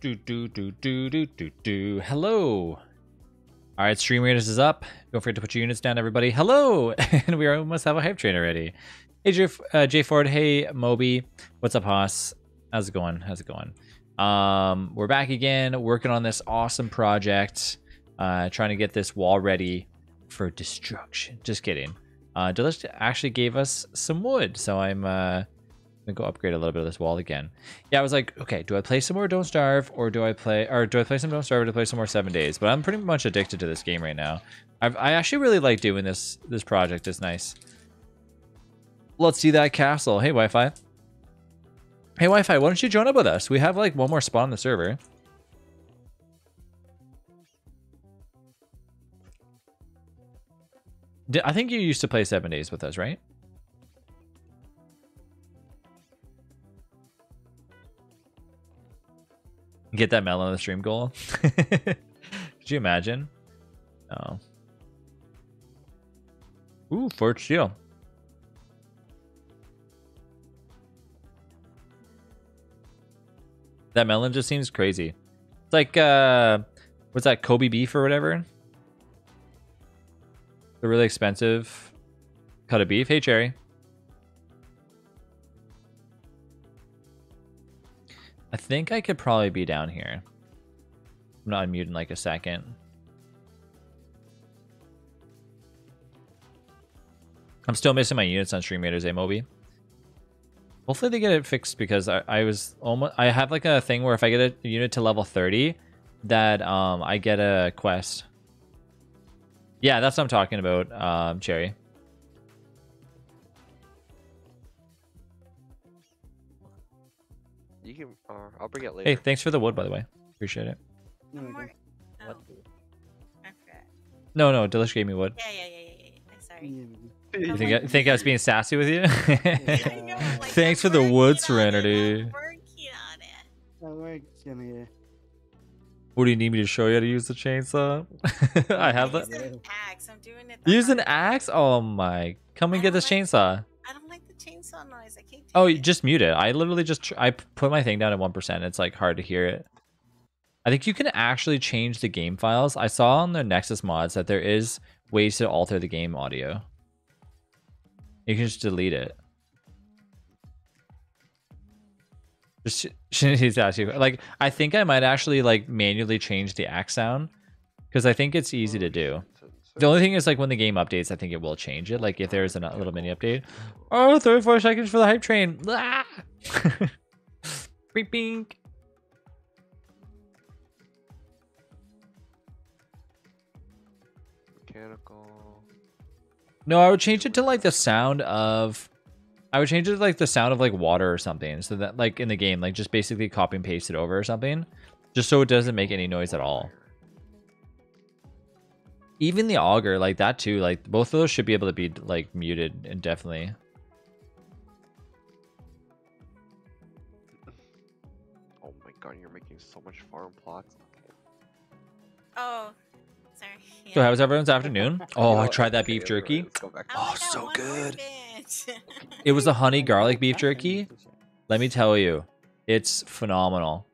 Do do do do do do do. Hello. All right, stream raiders is up. Don't forget to put your units down, everybody. Hello, and we almost have a hype train already. Hey, J, uh, Ford. Hey, Moby. What's up, Haas? How's it going? How's it going? Um, we're back again, working on this awesome project. Uh, trying to get this wall ready for destruction. Just kidding. Uh, Delish actually gave us some wood, so I'm uh gonna go upgrade a little bit of this wall again. Yeah, I was like, okay, do I play some more Don't Starve, or do I play, or do I play some Don't Starve, or do I play some more Seven Days? But I'm pretty much addicted to this game right now. I've, I actually really like doing this. This project is nice. Let's see that castle. Hey, Wi-Fi. Hey, Wi-Fi, why don't you join up with us? We have like one more spot on the server. I think you used to play Seven Days with us, right? Get that melon on the stream goal. Could you imagine? Oh. Ooh, Forged Steel. That melon just seems crazy. It's like, uh, what's that, Kobe beef or whatever? The really expensive cut of beef. Hey, Cherry. I think I could probably be down here. I'm not unmuting like a second. I'm still missing my units on Stream Raiders, eh? Hopefully they get it fixed because I, I was almost I have like a thing where if I get a unit to level 30 that um I get a quest. Yeah, that's what I'm talking about, um, Cherry. You can. Uh, I'll bring it later. Hey, thanks for the wood, by the way. Appreciate it. No, One more. Oh, What? I. No, no, Delish gave me wood. Yeah, yeah, yeah, yeah, yeah. I'm sorry. Yeah, You I'm think I, think I was being sassy with you? I know, like, Thanks I'm for the wood serenity. Working on it. I work in here. What do you need me to show you how to use the chainsaw? I have Use that. an axe. I'm doing it. the Use an hard way. axe? Oh my! Come and get this like- chainsaw. I don't like Oh, you just mute it. I literally just I put my thing down at one percent. It's like hard to hear it. I think you can actually change the game files. I saw on the Nexus mods that there is ways to alter the game audio. You can just delete it. Just asking like I think I might actually like manually change the axe sound because I think it's easy to do. The only thing is like when the game updates, I think it will change it. Like if there's a little mini update. Oh, 34 seconds for the hype train. Ah! Beep. Mechanical. No, I would change it to like the sound of. I would change it to like the sound of like water or something. So that like in the game, like just basically copy and paste it over or something. Just so it doesn't make any noise at all. Even the auger, like that too, like both of those should be able to be like muted indefinitely. Oh my god, you're making so much farm plots. Oh, sorry. So how was everyone's afternoon? Oh, I tried that okay, beef jerky. Let's go back. I only Oh, oh so good. It was a honey garlic beef jerky. Let me tell you, it's phenomenal.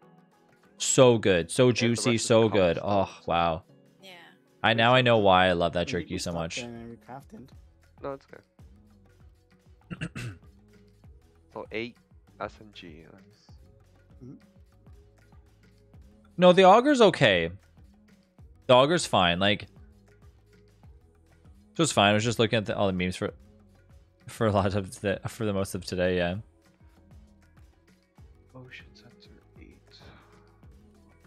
So good, so juicy, so good. Oh wow! Yeah. I now I know why I love that Maybe jerky so much. there and we crafted. No, it's good. so eight SMG. Nice. Mm-hmm. No, the auger's okay. The auger's fine. Like, it was fine. I was just looking at the, all the memes for for a lot of the for the most of today. Yeah, Motion sensor eight.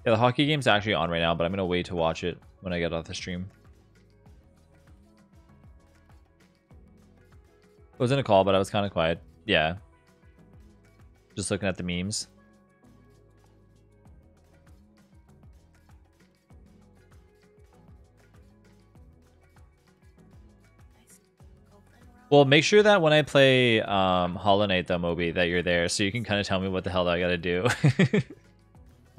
yeah. The hockey game's actually on right now, but I'm gonna wait to watch it when I get off the stream. I was in a call, but I was kind of quiet. Yeah. Just looking at the memes. Well, make sure that when I play um, Hollow Knight, though, Moby, that you're there, so you can kind of tell me what the hell I gotta do.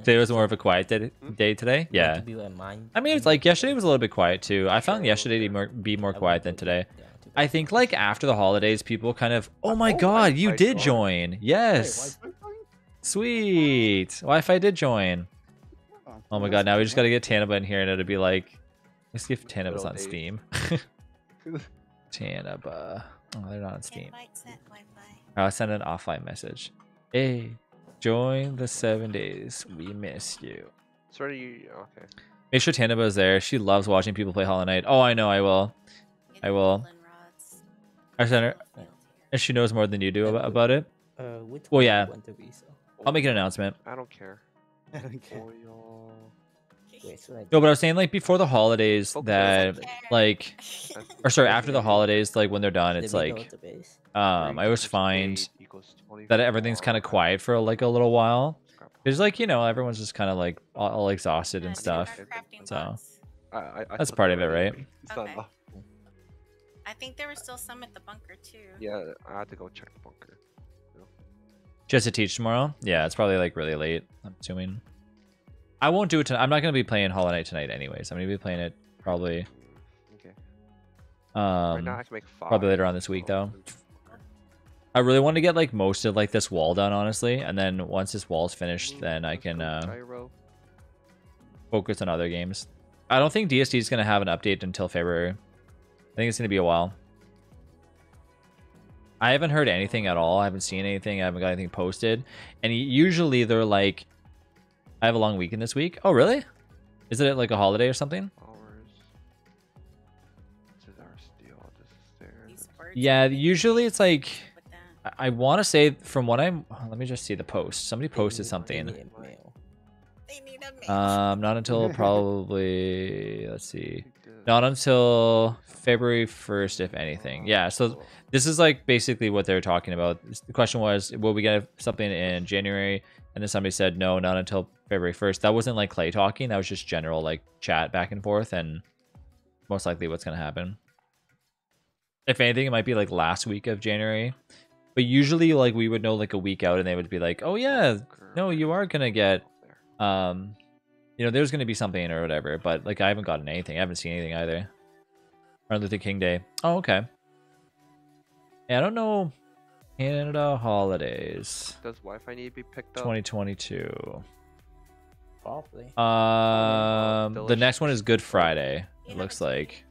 today was more of a quiet day, day today. Yeah. To build a mine. I mean, it's like yesterday was a little bit quiet too. I found yesterday to be more, be more quiet than today. I think like after the holidays, people kind of, oh my Oh, god, you did join. Yes. Wait, Wi-Fi going? Sweet. Wi-Fi did join. Oh, oh my god, now we just gotta get Tanaba in here and it'll be like let's see if Tanaba's on. Steam. Tanaba. Oh, they're not on Steam. Wi-Fi. I'll send an offline message. Hey, join the seven days. We miss you. It's already okay. Make sure Tanaba is there. She loves watching people play Hollow Knight. Oh, I know, I will. I will. golden rods. I sent her, and she knows more than you do about, about it. Uh, which Well, yeah. want to be, so. I'll make an announcement. I don't care. I don't care. Oh, y'all. Wait, so like, No, but I was saying like before the holidays Focus that like or sorry after the holidays like when they're done it's let me know like um I always find times eight equals that everything's kind of quiet for like a little while. It's like you know everyone's just kind of like all, all exhausted Yeah, and stuff. so. I, I, I That's part of it, right? Okay. I think there was still some at the bunker too. Yeah, I had to go check the bunker. Just to teach tomorrow. Yeah, it's probably like really late. I'm assuming. I won't do it tonight. I'm not gonna be playing Hollow Knight tonight, anyways. I'm gonna be playing it probably Okay. right um now I can make five. probably later on this week, though. I really want to get like most of like this wall done, honestly, and then once this wall's finished, then I can uh, focus on other games. I don't think DSD is gonna have an update until February. I think it's gonna be a while. I haven't heard anything at all. I haven't seen anything. I haven't got anything posted. And usually they're like, I have a long weekend this week. Oh, really? Is it like a holiday or something? Hours. This is our steel. This is there. These birds Yeah, usually it's like. I, I want to say from what I'm, let me just see the post. Somebody posted something. need a mail. They need a man. Um, not until probably, let's see. Not until February 1st, if anything. Yeah, so this is like basically what they're talking about. The question was, will we get something in January? And then somebody said, no, not until February 1st. That wasn't like Clay talking. That was just general like chat back and forth. And most likely what's going to happen. If anything, it might be like last week of January. But usually like we would know like a week out and they would be like, oh yeah, no, you are going to get um you know there's gonna be something or whatever but like i haven't gotten anything i haven't seen anything either martin luther king day oh okay yeah, i don't know canada holidays Does Wi-Fi need to be picked up? 2022 Probably. um the next one is good friday it looks like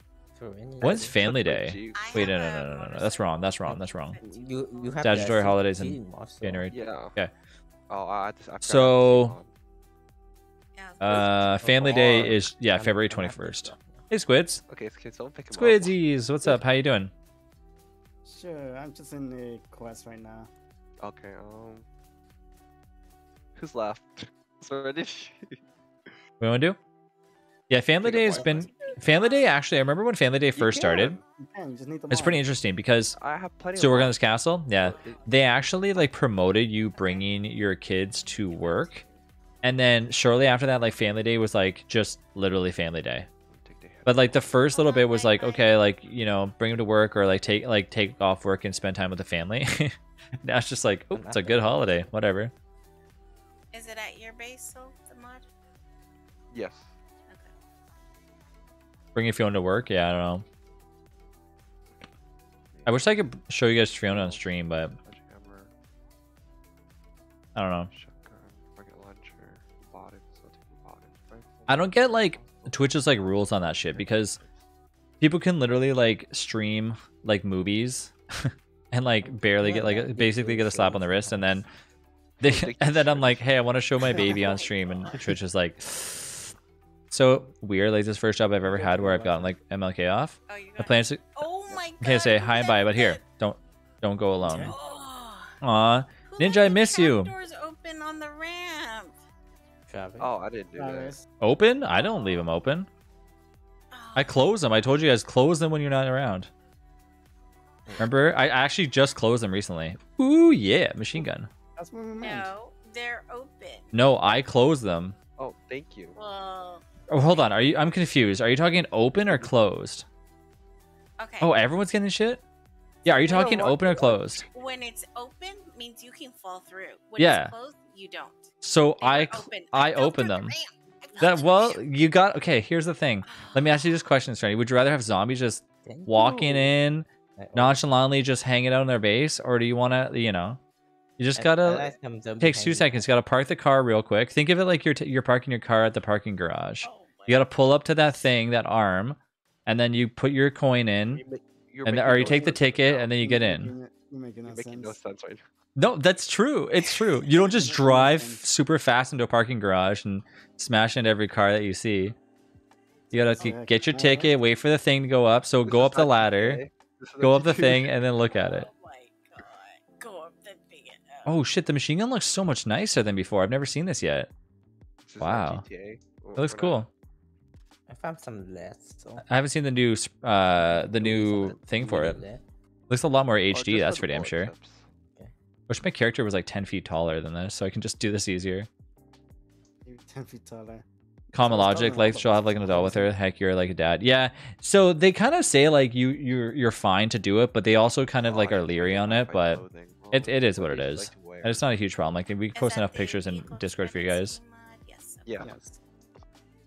when's family day wait no no no no no that's wrong that's wrong that's wrong You you have Statutory the holidays in also. january Yeah. Okay. Oh, I I just. I So- to put Yeah, uh family day is yeah february 21st hey squids it on. Okay, okay, so pick him up. squidsies what's up how you doing Sure, I'm just in the quest right now. Okay, um. Who's left? Sorry. we want to do yeah family day has been Family Day, actually, I remember when Family Day first started. You can, you just need the It's pretty interesting because I have plenty. so of we're on this castle. Yeah, they actually like promoted you bringing your kids to work, and then shortly after that, like Family Day was like just literally Family Day. take the hit. But like the first little bit was like okay, like you know, bring them to work or like take like take off work and spend time with the family. now it's just like, oh, it's a good holiday, whatever. Is it at your base, so the mod? Yes. Okay. Bring your Fiona to work. Yeah, I don't know. I wish I could show you guys Fiona on stream, but I don't know. shotgun, rocket launcher, bottom, so take the bottom, rifle, I don't get like Twitch's like rules on that shit because people can literally like stream like movies and like barely get like basically get a slap on the wrist and then they and then I'm like, hey, I want to show my baby on stream and Twitch is like so weird. Like this first job I've ever had where I've gotten like MLK off. Oh, I plan to Oh my god. can't say hi and bye, but here, don't don't go alone. Oh, Aw, Ninja, I miss you. Doors open on the ramp. Oh, I didn't do that. Open? I don't leave them open. I Oh, close them. I told you guys close them when you're not around. Remember? I I actually just closed them recently. Ooh yeah, machine gun. That's what we meant. No, they're open. No, I close them. Oh, thank you. Well, Oh, hold on. Are you? I'm confused. Are you talking open or closed? okay. Oh, everyone's getting shit. Yeah. Are you talking what- open or closed? when it's open means you can fall through. When Yeah. it's closed, you don't. So They I open. I fell opened through the them. ramp. I fell That well, you got okay. Here's the thing. Let me ask you this question, Strandy. Would you rather have zombies just Thank walking you. in nonchalantly, just hanging out in their base, or do you want to, you know, You just I- I gotta like some zombie takes two behind you. seconds. Gotta park the car real quick. Think of it like you're t- you're parking your car at the parking garage. Oh You gotta pull up to that thing, that arm, and then you put your coin in, You make- you're and or you take the ticket, now. and then you get in. You're making no You're no sense. sense right. No, that's true. It's true. You don't just drive super fast into a parking garage and smash into every car that you see. You gotta t- get your ticket, wait for the thing to go up. So go up the ladder, GTA. Eh? This is go up the thing, and then look at it. Oh shit, the machine gun looks so much nicer than before. I've never seen this yet. This Wow. GTA. It looks cool. I found some less. So I haven't seen the new uh the new thing for it. Looks a lot more Oh, HD, just that's for for damn sure. tips. Wish my character was like 10 feet taller than this, so I can just do this easier. You're Ten feet taller. Common So logic, like she'll have like an adult with her. Heck, you're like a dad. Yeah. So they kind of say like you you're you're fine to do it, but they also kind of Oh, like are leery on it. But clothing. it- Oh, it is what what it do you is. Like and it's not a huge problem. Like we can post enough pictures in Discord for you guys. Yes. Yeah. course.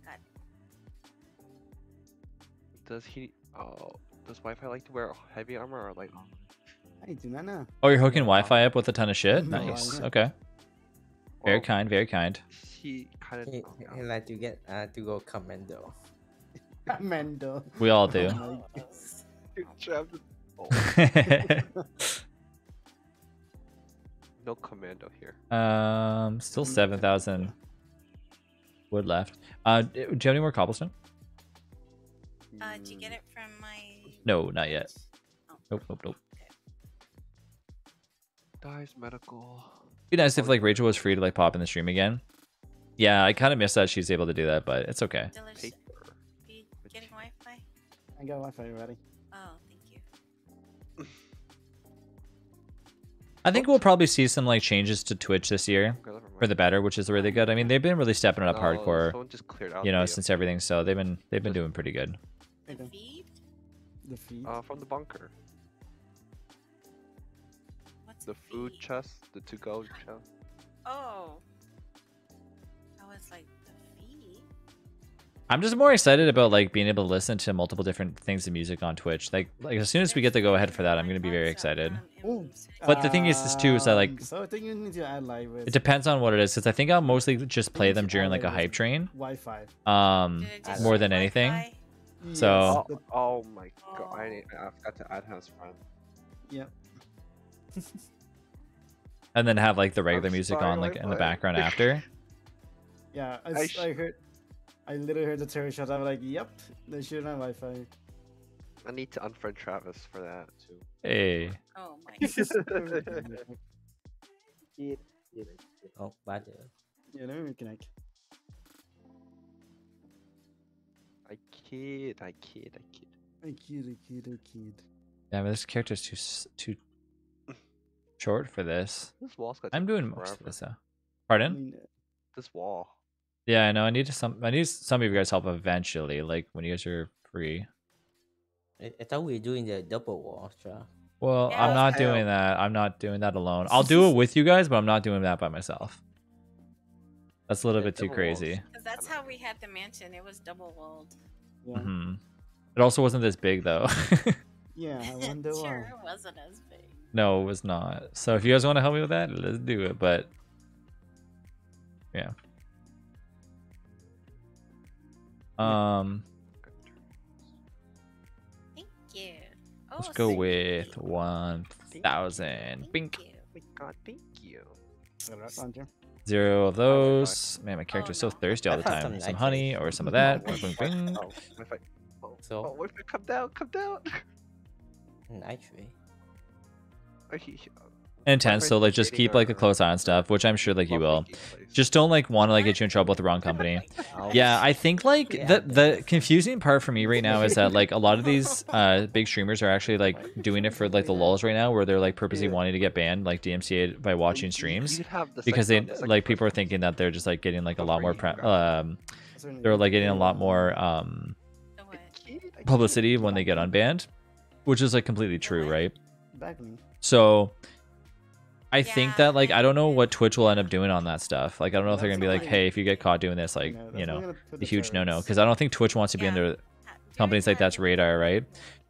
God. Does he? Oh, does Wi-Fi like to wear heavy armor or light armor? I do not know. Oh, you're hooking Wi-Fi up with a ton of shit. No, Nice. I'm- Okay. Very Well, kind. Very kind. He kind of. he like to get uh, to go commando. Mendo. We all do. My Oh, no commando here. um, still seven thousand wood left. Uh, do you have any more cobblestone? Uh, did you get it from my? No, not yet. Oh. Nope, nope, nope. Dies medical. Be nice if like Rachel was free to like pop in the stream again. Yeah, I kind of miss that she's able to do that, but it's okay. Delicious. Paper. Be getting Wi-Fi? I got Wi-Fi ready. I think we'll probably see some like changes to Twitch this year Okay, for the better, which is really good. I mean, they've been really stepping it up No, hardcore, just cleared out you know, since everything. So they've been they've been Just- doing pretty good. The feed? The feed. Uh, from the bunker. What's The food feed? chest, the to-go chest. Oh. I was like, the feed? I'm just more excited about like being able to listen to multiple different things of music on Twitch. Like like as soon as we get the go ahead for that, I'm gonna be very excited. Ooh. But the thing is, is too, is that, like- Um, So I think you need to add like with It depends on what it is, because I think I'll mostly just play them during like a hype train, Wi-Fi. um, Did it just more than anything. Wi-Fi? So- Oh, oh my god! I, need, I forgot to add house as friend. Yep. And then have like the regular music on like in the background after. Yeah, I, I s- sh- I heard. I literally heard the terror shot. I'm like, yep, they should have Wi-Fi. I need to unfriend Travis for that too. Hey, Oh my Oh, bad. Yeah, let me reconnect. I kid, I kid, I kid. I kid, I kid, I kid. yeah, but this character's too too short for this. This wall's got. I'm doing most of this though. Pardon? I mean, uh, This wall. Yeah, I know. I need some. I need some of you guys' help eventually, like when you guys are free. I, I thought we were doing the double wall, so Well, Yeah. I'm not Hell. doing that. I'm not doing that alone. I'll do it with you guys, but I'm not doing that by myself. That's a little Yeah, bit too crazy. That's how we had the mansion. It was double walled. yeah, hmm It also wasn't this big though. yeah. I wonder why. sure, it wasn't as big. no, it was not. So if you guys want to help me with that, let's do it. But yeah. Um, Thank you. Oh, let's go with you. one thousand. Thank Bink. you. Oh my god, thank you. Zero of those. Man, my character's so no. thirsty all the time. some Some honey or some of that. Oh, Bing, bing, bing. Oh, Wi-Fi. Oh, So- oh, Wi-Fi, come down, come down. nitrate. He- he- Intense. So like, just keep like a close eye on stuff, which I'm sure like you will. Just don't like want to like get you in trouble with the wrong company. Yeah, I think like the the confusing part for me right now is that like a lot of these uh big streamers are actually like doing it for like the lulls right now, where they're like purposely wanting to get banned, like DMCA by watching You- you- streams you'd have the because they second- the second like people are thinking that they're just like getting like a lot more pre- um they're like getting a lot more um The what? Kid, I kid. publicity when they get unbanned, which is like completely true, right? So I think that like I don't know what Twitch will end up doing on that stuff. Like I don't know if they're gonna be like, fine. hey, if you get caught doing this, like Yeah, that's you know, I'm gonna put a the huge no no, because I don't think Twitch wants to be Yeah. under Ha- companies like that's radar, right?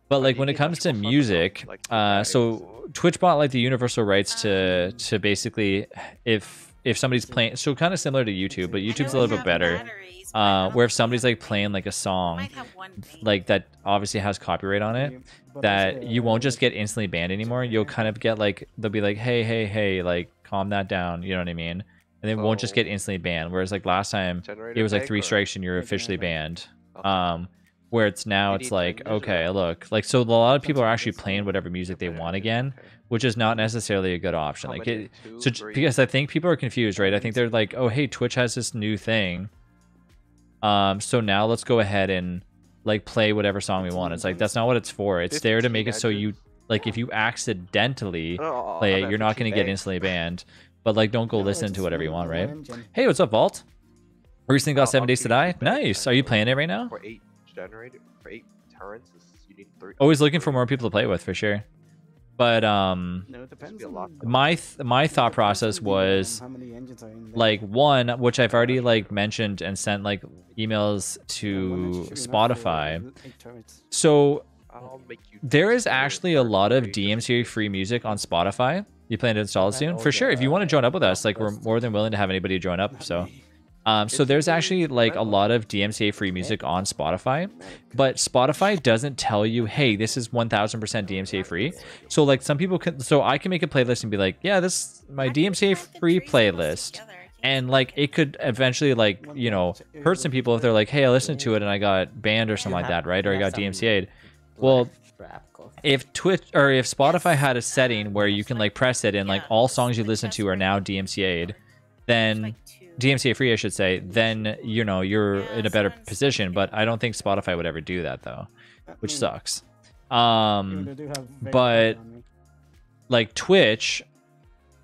But like when it comes to more fun, though, music, like uh, so Twitch bought like the universal rights to to basically if if somebody's playing, so kind of similar to YouTube, but YouTube's a little bit have better. Batteries, but I Uh, where if somebody's like playing like a song, might have one thing. like that obviously has copyright on it, that you won't just get instantly banned anymore. You'll kind of get like they'll be like, hey, hey, hey, like calm that down. You know what I mean? And they won't just get Oh. instantly banned. Whereas like last time Generated it was like three or- strikes and you're officially banned. Um, where it's now it's like okay, look, like so a lot of people are actually playing whatever music they want again, which is not necessarily a good option. Like it, so because I think people are confused, right? I think they're like, oh hey, Twitch has this new thing. Um, so now let's go ahead and like play whatever song we want. It's like that's not what it's for. It's there to make it so you like if you accidentally Oh, play it, you're not going to get instantly banned. But like, don't go no, listen to whatever you want, right? Hey, what's up, Vault? Recently got I'll- Seven Days to Die. Nice. Are you playing it right now? For eight generated, for eight turrets, is- you need three. Always looking for more people to play with for sure. But um, No, it depends. a lot. my th- my thought process on the, was how many engines are in like one, which I've already like mentioned and sent like emails to engine should be enough for, Spotify. eight turrets. So I'll make you there is actually a lot of rate. DMCA free music on Spotify. You plan to install it soon? For sure. If you want to join up with us, like we're more than willing to have anybody join up. So. Um, so there's actually like a lot of DMCA free music on Spotify, but Spotify doesn't tell you, hey, this is 1000% DMCA free. So like some people can, so I can make a playlist and be like, yeah, this my DMCA free playlist, together? I can't and like it. could eventually like you know hurt some people if they're like, hey, I listened to it and I got banned or something like that, right? Or I got DMCA'd. Well, If Twitch or if Spotify had a setting where you can like press it and like all songs you listen to are now. DMCA'd, then. DMCA free, I should say, then you know you're Yeah, in a better someone's position. But. I don't think Spotify would ever do that though, I which mean, sucks. Um, though they do have very but- good on me. like Twitch So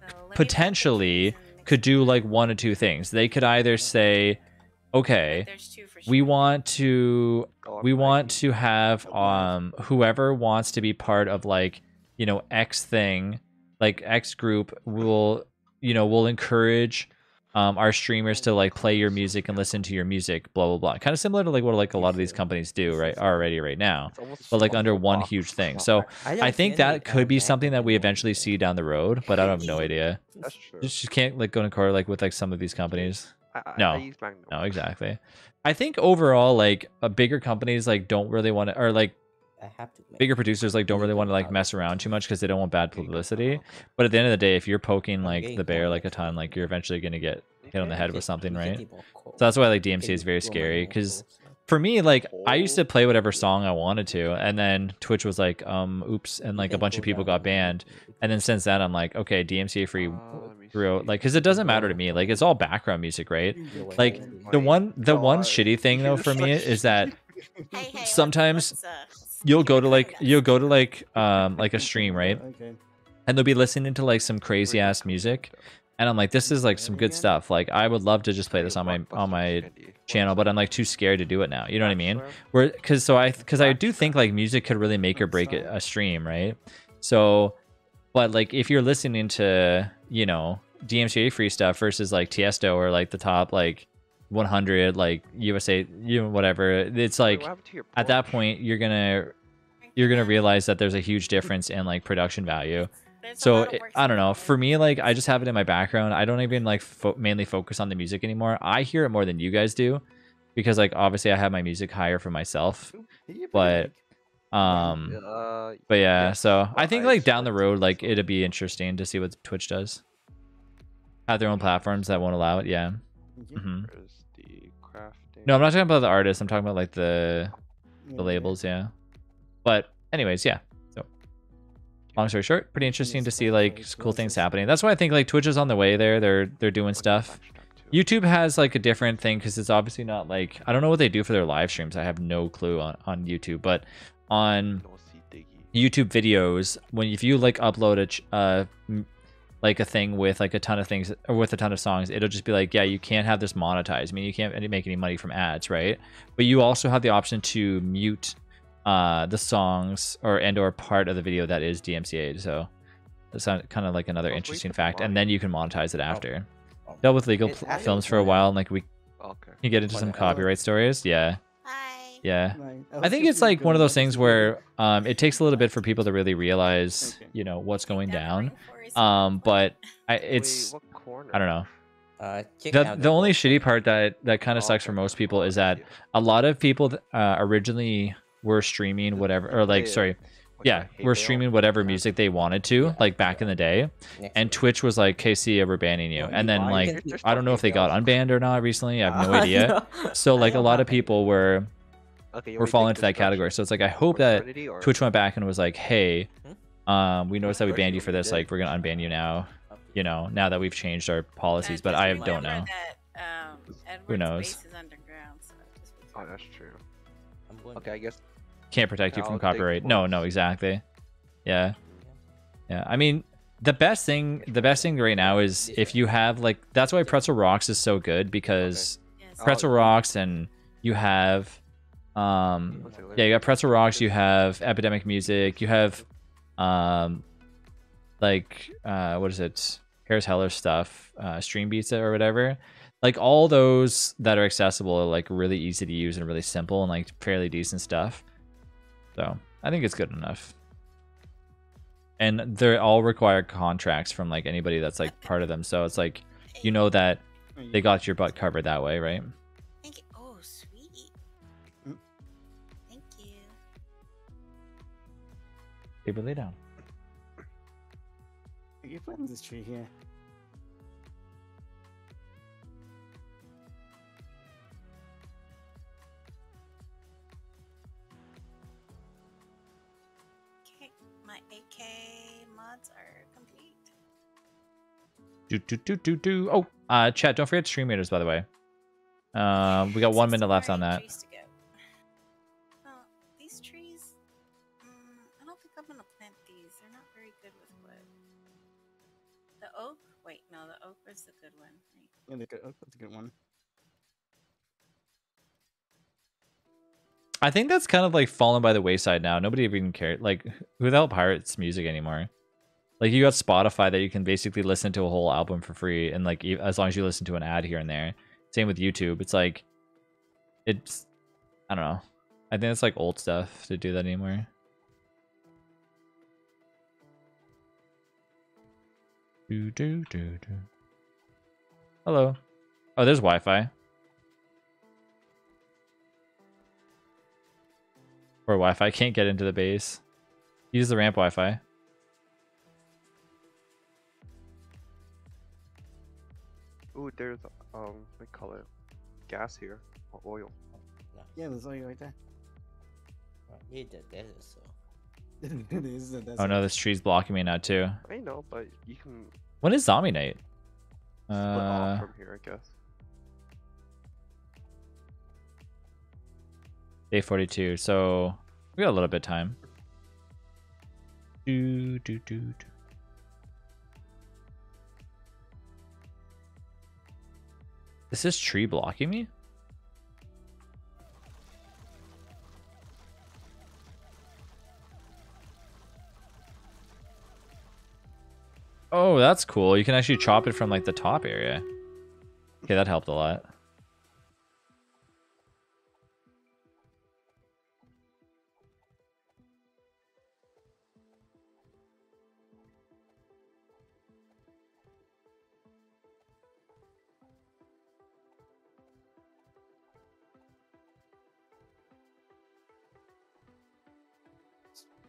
let me put the potentially keys in the could do like one or two things. They could either say, okay, There's we want to we want to have um whoever wants to be part of like you know x thing like x group will you know will encourage um our streamers to like play your music and listen to your music blah blah blah. Kind of similar to like what like a lot of these companies do right already right now but like under one huge thing. So i think that could be something that we eventually see down the road but i don't have no idea. That's true. just, just can't like go to court like with like some of these companies. No. I use Magnum. no exactly. I think overall like uh, bigger companies like don't really want to or like I have to make bigger producers like don't really want to like mess around too much because they don't want bad publicity. But at the end of the day, if you're poking like the bear like a ton, like you're eventually gonna get hit on the head with something, right? So that's why like DMC is very scary because for me, like I used to play whatever song I wanted to, and then Twitch was like, um, oops, and like a bunch of people got banned. And then since then, I'm like, okay, DMCA free Uh, let me through like because it doesn't matter to me. Like it's all background music, right? Like the one the one shitty thing though for me is that Hey, hey, let's- sometimes let's, uh, let's you'll go to like you'll go to like um like a stream, right? Okay. and they'll be listening to like some crazy ass music. And i'm like this is like some good stuff. Like i would love to just play this on my on my channel but i'm like too scared to do it now. You know what i mean? Where because so i because i do think like music could really make or break a, a stream right? So but like if you're listening to you know dmca free stuff versus like tiesto or like the top like 100 like usa you know whatever. It's like at that point you're gonna you're gonna realize that there's a huge difference in like production value. There's so it- i don't know. for me like i just have it in my background. I don't even like fo- mainly focus on the music anymore. I hear it more than you guys do because like obviously i have my music higher for myself. But um uh, but yeah so i think like down the road like it'd be interesting to see what twitch does. Have their own platforms that won't allow it yeah. Thank you. hmm Where's the crafting? No i'm not talking about the artists i'm talking about like the the Yeah. labels yeah. But anyways yeah. So long story short pretty interesting to see like cool things happening. That's why i think like twitch is on the way there. They're they're doing stuff. youtube has like a different thing because it's obviously not like i don't know what they do for their live streams. I have no clue on on youtube. But on youtube videos when if you like upload a uh like a thing with like a ton of things or with a ton of songs it'll just be like yeah you can't have this monetized i mean you can't make any money from ads right but you also have the option to mute uh the songs or and or part of the video that is dmca so that's kind of like another Oh, interesting can fact and then you can monetize it after Oh. dealt with legal It's pl- films for a while and like we Okay. can get into One some of the- copyright stories yeah Hi. Yeah. Like, I think it's like one of those things where um, it takes a little bit for people to really realize, Okay. you know, what's going down. Rainforest Um, but I, it's Wait, what corner? I don't know. Uh, check The, the only shitty part that that kind of Oh, sucks for most people is that a lot of people th- uh, originally were streaming whatever or like sorry yeah hey, were Bale. streaming whatever music they wanted to Yeah. like back in the day. And twitch was like kc we're banning you. And then like i don't know if they got unbanned or not recently i have no idea. so like a lot of people were were falling into that category. so it's like i hope that twitch went back and was like hey um we noticed that we banned you for this will like we're gonna unban you now you know now that we've changed our policies Uh, but i don't know. That, um, Edward's knows? base is underground, so just Oh, that's true. I'm Okay, I guess. can't protect you from I'll copyright. No no exactly. Yeah. Yeah, I mean, the best thing, the best thing right now is if you have like that's why Pretzel Rocks is so good because Yes. Oh, Pretzel Rocks and you have, um, One second, let yeah, you got Pretzel Rocks, you have Epidemic Music, you have, um, like uh, what is it, Harris Heller stuff, uh, Stream Beats or whatever. Like all those that are accessible are like really easy to use and really simple and like fairly decent stuff. So I think it's good enough and they all require contracts from like anybody that's like part of them so it's like you know that they got your butt covered that way right Paper lay down. You plant this tree here. Okay, my AK mods are complete. do do do do do. Oh uh chat don't forget stream meters by the way. Um we got one minute left on 69 that Yeah, that's a good one. i think that's kind of like fallen by the wayside now. Nobody even cares like who the hell pirates music anymore. Like you got spotify that you can basically listen to a whole album for free and like as long as you listen to an ad here and there. Same with youtube. It's like it's i don't know. I think it's like old stuff to do that anymore. Do do do do hello. Oh there's wi-fi. Or wi-fi. Can't get into the base. Use the ramp wi-fi. Ooh, there's um, we call it? Gas here. Or oil. Yeah, there's oil right there. Yeah, that, that is so. it is. That's oh no this tree's blocking me now too. I know, but you can when is zombie night split uh off from here, I guess. Day 42. So we got a little bit of time. Do, do, do, do. Is this tree blocking me? Oh, that's cool. You can actually chop it from like the top area. Okay, that helped a lot.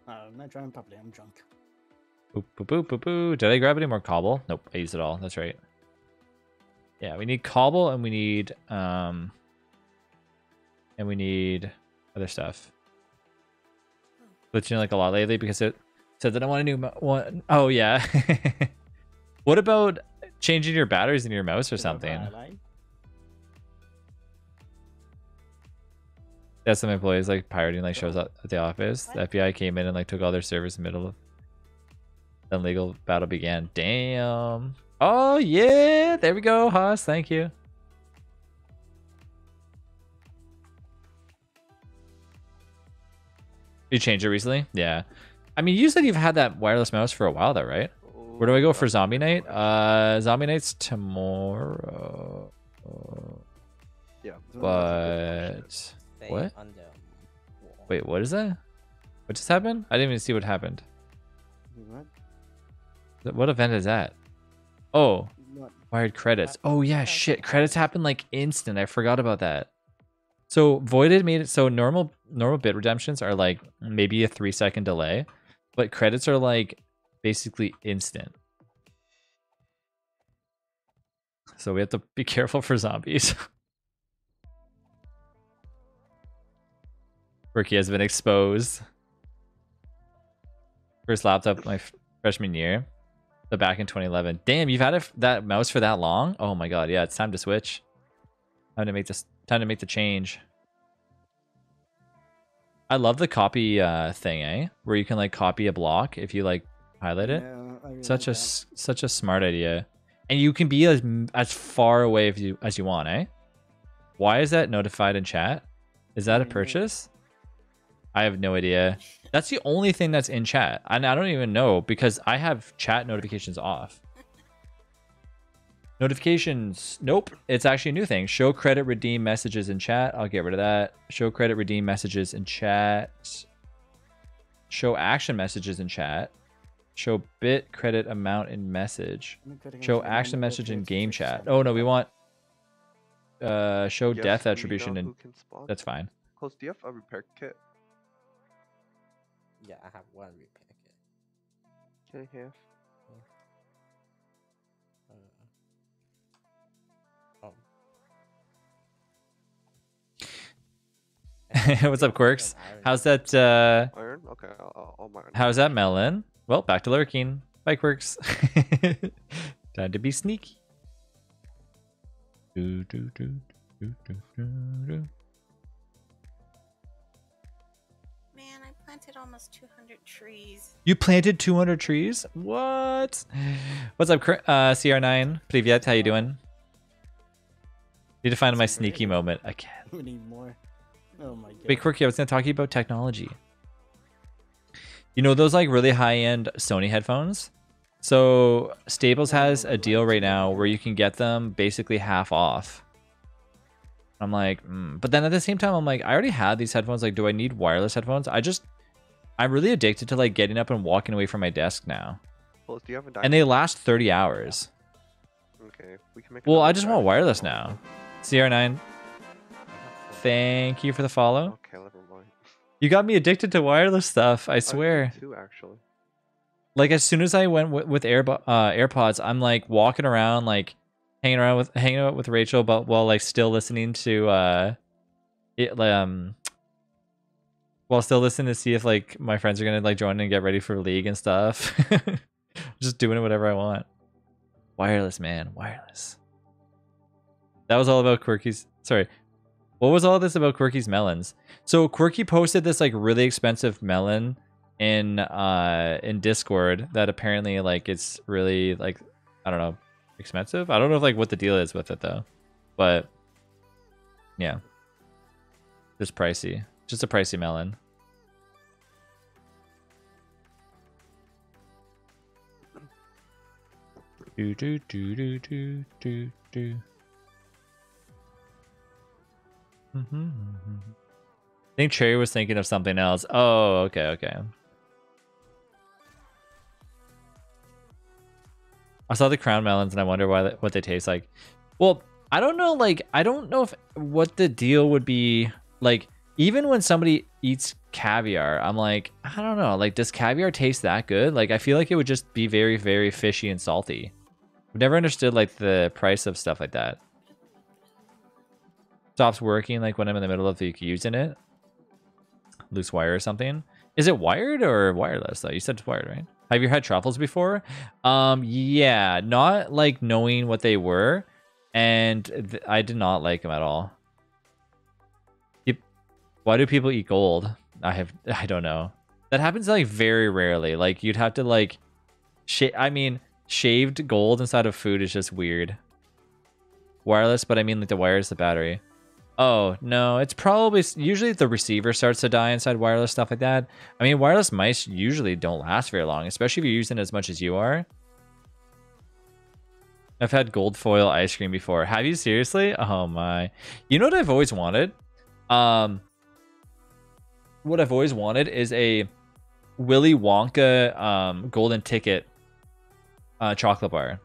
Uh, I'm not driving properly. I'm drunk. Boop, boop, boop, boop, boop. Did I grab any more cobble? Nope, I used it all. That's right. Yeah, we need cobble and we need um and we need other stuff. Glitching like a lot lately because it said that I want a new one. Oh yeah. what about changing your batteries in your mouse or something? That's some employees like pirating like shows up at the office. The FBI came in and like took all their servers in the middle of then legal battle began. Damn. Oh yeah, there we go, Haas. Thank you. You changed it recently? Yeah. I mean, you said you've had that wireless mouse for a while, though, right? Where do I go for zombie night? Uh, zombie night's tomorrow. yeah. But What? on Wait, what is that? What just happened? I didn't even see what happened. What? Event is that? Oh, wired credits. Oh yeah, shit. Credits happen like instant. I forgot about that. So voided made it so normal normal bit redemptions are like maybe a three second delay, but credits are like basically instant. So we have to be careful for zombies. Rookie has been exposed. First laptop my freshman year. But back in 2011. Damn, you've had it, that mouse for that long? Oh my god, yeah, it's time to switch. Time to make this time to make the change. I love the copy uh thing, eh? Where you can like copy a block if you like highlight it. Yeah, really Such a that. such a smart idea. And you can be as as far away as you as you want, eh? Why is that notified in chat? Is that a purchase? I have no idea. That's the only thing that's in chat. And I don't even know because I have chat notifications off. Notifications. Nope. It's actually a new thing. Show credit redeem messages in chat. I'll get rid of that. Show credit redeem messages in chat. Show action messages in chat. Show bit credit amount in message. Show action message in game chat. Oh no, we want uh show death attribution and who can spawn. that's fine. Close, do you have a repair kit? Yeah, I have one repair kit. Can I have? Uh, oh. What's up, Quirks? How's that uh Iron? Okay, I'll, I'll, I'll how's that melon? Well, back to lurking. Bye Quirks. Time to be sneaky. Do, do, do, do, do, do, do. Planted almost 200 trees. You planted 200 trees? What? What's up, Cr- uh, CR9? Privyet, how you doing? Need to find my great. sneaky moment again. We need more. Oh my god. Wait, Quirky, I was going to talk to you about technology. You know those like really high-end Sony headphones? So Staples has a deal right now where you can get them basically half off. I'm like, mm. but then at the same time, I'm like, I already had these headphones. Like, do I need wireless headphones? I just, I'm really addicted to like getting up and walking away from my desk now, Close, do you have a and they last 30 hours. Okay, we can make. Well, I just want wireless now. CR9, I have four. thank you for the follow. Okay, never mind. You got me addicted to wireless stuff. I I- swear. Too actually. like as soon as I went with Air uh, AirPods, I'm like walking around, like hanging around with hanging out with Rachel, but while like still listening to uh, it um, while still listening to see if like my friends are gonna like join and get ready for league and stuff. Just doing whatever I want. Wireless, man, wireless. That was all about Quirky's. Sorry, what was all this about Quirky's melons? So Quirky posted this like really expensive melon in uh in Discord that apparently like it's really like I don't know expensive. I don't know if like what the deal is with it though, but yeah, just pricey, just a pricey melon. Do do do do do do do. Mm-hmm. I think Cherry was thinking of something else. Oh, okay, okay. I saw the crown melons and I wonder why what they taste like. Well, I don't know. Like, I don't know if what the deal would be. Like, even when somebody eats caviar, I'm like, I don't know. Like, does caviar taste that good? Like, I feel like it would just be very, very fishy and salty. I've never understood like the price of stuff like that. Stops working like when I'm in the middle of like using it. Loose wire or something. Is it wired or wireless though? You said it's wired, right? Have you had truffles before? Um, yeah, not like knowing what they were, and I did not like them at all. Yep. Why do people eat gold? I have, I don't know. That happens like very rarely. Like you'd have to like, sh- I mean, shaved gold inside of food is just weird. Wireless, but I mean like the wire is the battery. Oh no, it's probably usually the receiver starts to die inside wireless stuff like that. I mean, wireless mice usually don't last very long, especially if you're using it as much as you are. I've had gold foil ice cream before. Have you seriously? Oh my! You know what I've always wanted? Um, what I've always wanted is a Willy Wonka um, golden ticket uh, chocolate bar.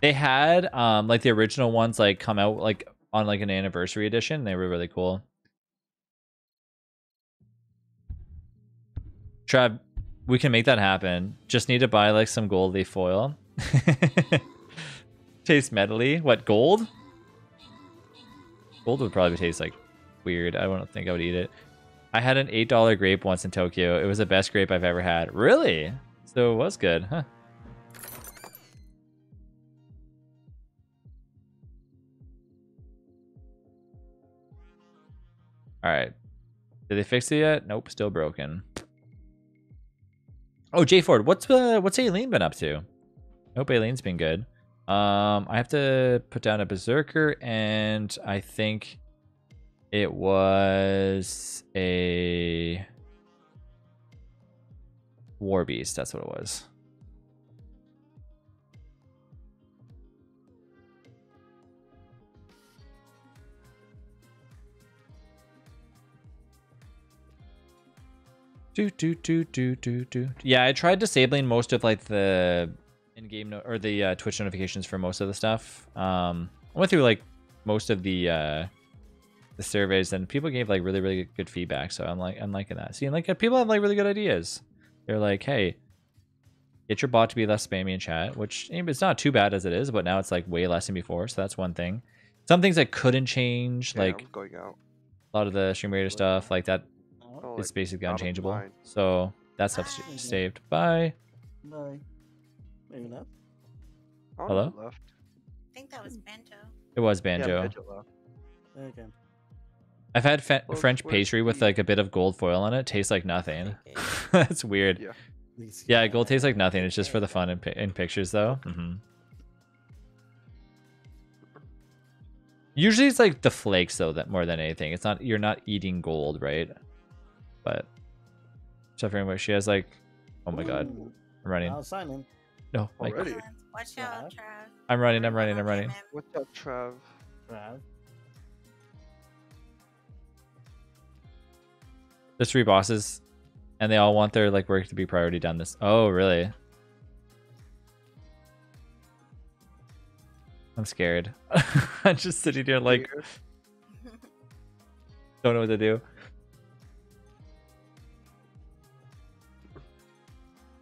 They had um like the original ones like come out like on like an anniversary edition. They were really cool. Trav, we can make that happen. Just need to buy like some gold leaf foil. taste metally. What gold? Gold would probably taste like weird. I don't think I would eat it. I had an eight dollar grape once in Tokyo. It was the best grape I've ever had. Really? So it was good, huh? All right. Did they fix it yet? Nope, still broken. Oh, Jay Ford, what's uh, what's Aileen been up to? Hope Aileen's been good. Um, I have to put down a berserker, and I think it was a war beast. That's what it was. Do do do do do do. Yeah, I tried disabling most of like the in-game no- or the uh, Twitch notifications for most of the stuff. Um, I went through like most of the uh, the surveys, and people gave like really really good feedback. So I'm like I'm liking that. See, like people have like really good ideas. They're like, hey, get your bot to be less spammy in chat, which it's not too bad as it is, but now it's like way less than before. So that's one thing. Some things that couldn't change, Yeah, like going out. a lot of the stream raider stuff, like that Oh, it's like, basically unchangeable. So that stuff's saved. Bye. Bye. Maybe not. Hello? Left. I think that was Bento. It was Yeah, banjo. Banjo. Okay. I've had fe- Well, French pastry with like a bit of gold foil on it. Tastes like nothing. Okay. That's weird. Yeah. Yeah, gold tastes like nothing. It's just for the fun in, pi- in pictures, though. hmm Usually, it's like the flakes, though, that more than anything. It's not you're not eating gold, right? But suffering what she has like, oh my god, I'm running. Now silent. No, like Already? Watch out, Trav. I'm running. I'm running. I'm running. him. What's up, Trev? Trav. There's three bosses, and they all want their like work to be priority done. This. Oh, really? I'm scared. I'm just sitting here like don't know what to do.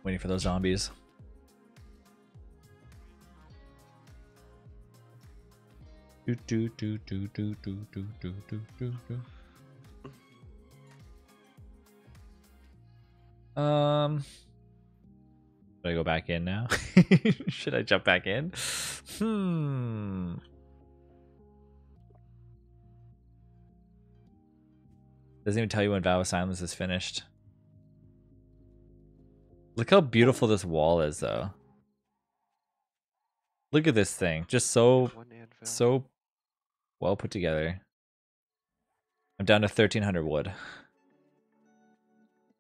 Waiting for those zombies. Do do do do do do do do do do do. Um. Should I go back in now? Should I jump back in? Hmm. Doesn't even tell you when Vow of Silence is finished. Look how beautiful this wall is, though. Look at this thing. Just so, so well put together. I'm down to 1300 wood.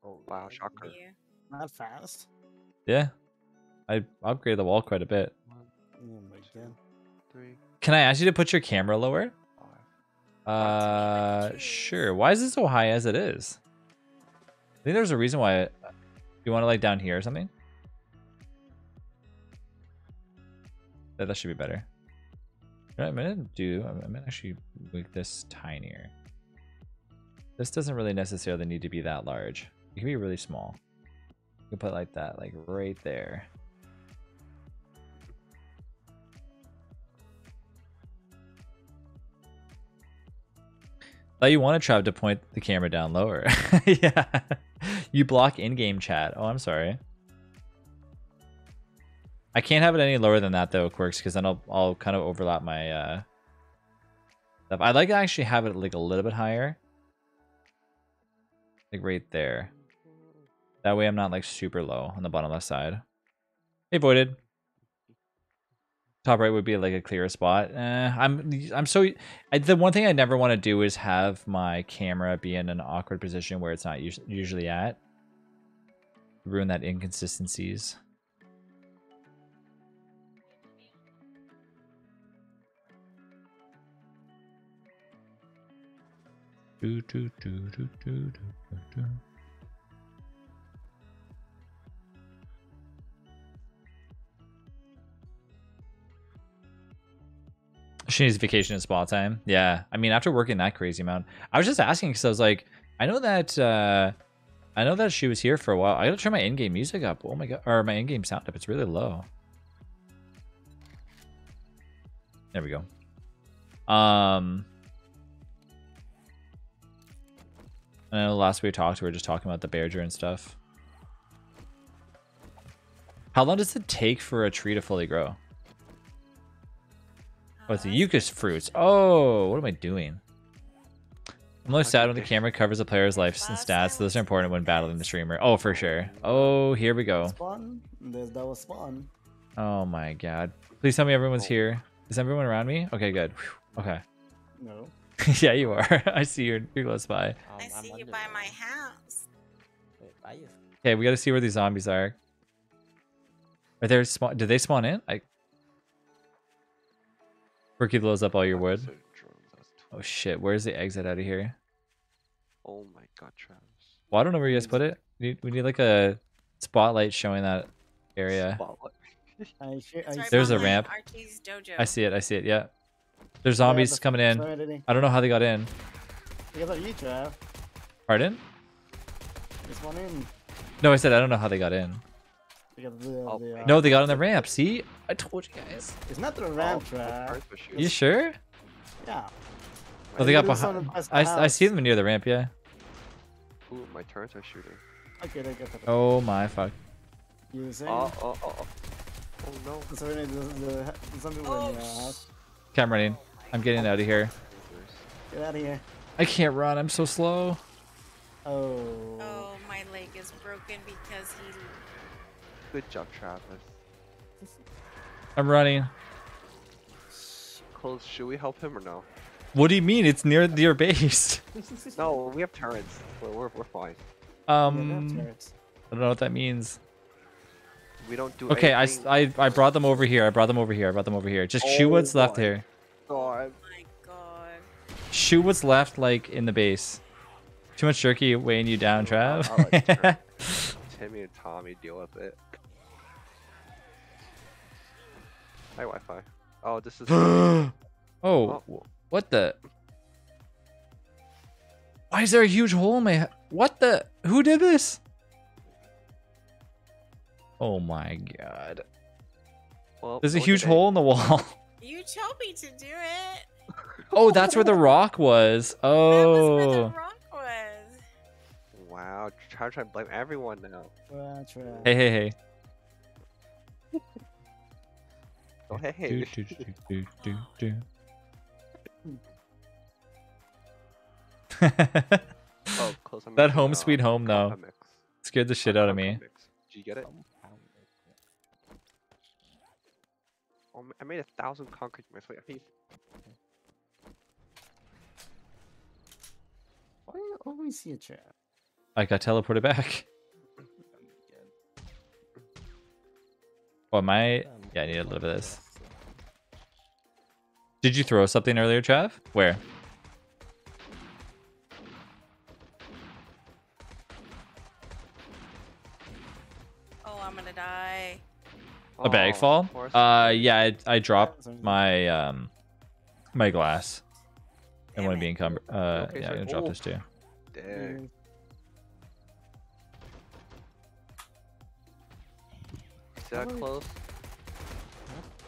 Oh, wow, shocker. You. Not fast. Yeah. I upgraded the wall quite a bit. One, Oh my god. three, Can I ask you to put your camera lower? five. Uh, sure. Why is it so high as it is? I think there's a reason why. It, you want to like down here or something? That, that should be better. What I'm gonna do. I'm, gonna actually make this tinier. This doesn't really necessarily need to be that large. It can be really small. You can put like that, like right there. Thought you want wanted Trav to point the camera down lower. yeah. You block in-game chat. Oh, I'm sorry. I can't have it any lower than that though, Quirks, because then I'll I'll kind of overlap my uh stuff. I'd like to actually have it like a little bit higher. Like right there. That way I'm not like super low on the bottom left side. Hey voided. Top right would be like a clearer spot. Eh, I'm I'm so I, the one thing I never want to do is have my camera be in an awkward position where it's not us- usually at. ruin that inconsistencies. Do, do, do, do, do, do, do, do. She needs vacation and spa time. Yeah, I mean, after working that crazy amount, I was just asking because I was like, I know that, uh, I know that she was here for a while. I gotta turn my in-game music up. Oh my god, or my in-game sound up. It's really low. There we go. Um, I know last we talked, we were just talking about the Bearger and stuff. How long does it take for a tree to fully grow? Oh, it's the Uh, Eucus fruits. Oh, what am I doing? I'm most sad when the camera covers a player's life and stats. time Those are important when battling the streamer. Oh, for sure. Oh, here we go. Spawn. There's that was spawn. Oh my god. Please tell me everyone's Oh. here. Is everyone around me? Okay, good. Whew. Okay. No. yeah, you are. I see you're, you're close by. Um, I I'm see you under by my house. Wait, are you? Okay, we gotta see where these zombies are. Are there spawn? Did they spawn in? I. Rookie blows up all your wood. Episode drones, that's tw- Oh shit! Where's the exit out of here? Oh my god, Travis. Well, I don't know where you guys put it. We need, we need like a spotlight showing that area. Spotlight. I hear. I see There's a ramp. Dojo. I see it. I see it. Yeah. There's zombies the- coming in. sorry, I don't know how they got in. Because of you, Trav. Pardon? This one in. No, I said I don't know how they got in. Because of the, Oh, the, uh, No, they got on the ramp. See, I told you guys. It's not the Oh, ramp, those Trav. turrets were shooting. You sure? Yeah. Oh, they got behind. past I, I see them near the ramp. Yeah. Ooh, my turrets are shooting. Okay, they get that. Oh my fuck. You say? Oh, oh, oh, oh. Oh no. Sorry, the, the, the zombie were in oh, your house. Okay, I'm running. I'm getting out of here. Get out of here. I can't run. I'm so slow. Oh. Oh, my leg is broken because he. Good job, Travis. I'm running. Close. Should we help him or no? What do you mean? It's near your base. No, we have turrets. We're, we're, we're fine. Yeah, they have Um, turrets. I don't know what that means. We don't do Okay, I. I, I brought them over here. I brought them over here. I brought them over here. Just shoot Oh what's left oh here. God. My God. Shoot what's left, like, in the base. Too much jerky weighing you down, Oh, I- I like Trav. Timmy and Tommy deal with it. Hi, Wi-Fi. Oh, this is. oh, Oh. what the? Why is there a huge hole in my? What the? Who did this? Oh my god! well, There's a huge hole in the wall. You told me to do it. oh, that's where the rock was. Oh. That was where the Oh. rock was. Wow, try to blame everyone now. Well, Trav. Hey, hey, hey. Oh, hey, hey. Do, do, do, do, do, do. Oh, close. That home sweet home, though. Compa. Scared the shit out of me. Compa. Did you get it? Oh, I made a thousand concrete mix. Wait, I made Why do you always see a Trav? I got teleported back. Oh, am I? Yeah, I need a little bit of this. Did you throw something earlier, Trav? Where? A bag Oh, fall? of. Uh, yeah, I, I dropped my um my glass. And Damn one it. being encumbered. Uh, Okay, yeah, so- I'm gonna drop oh. this too. Dang. Is that How do we- close?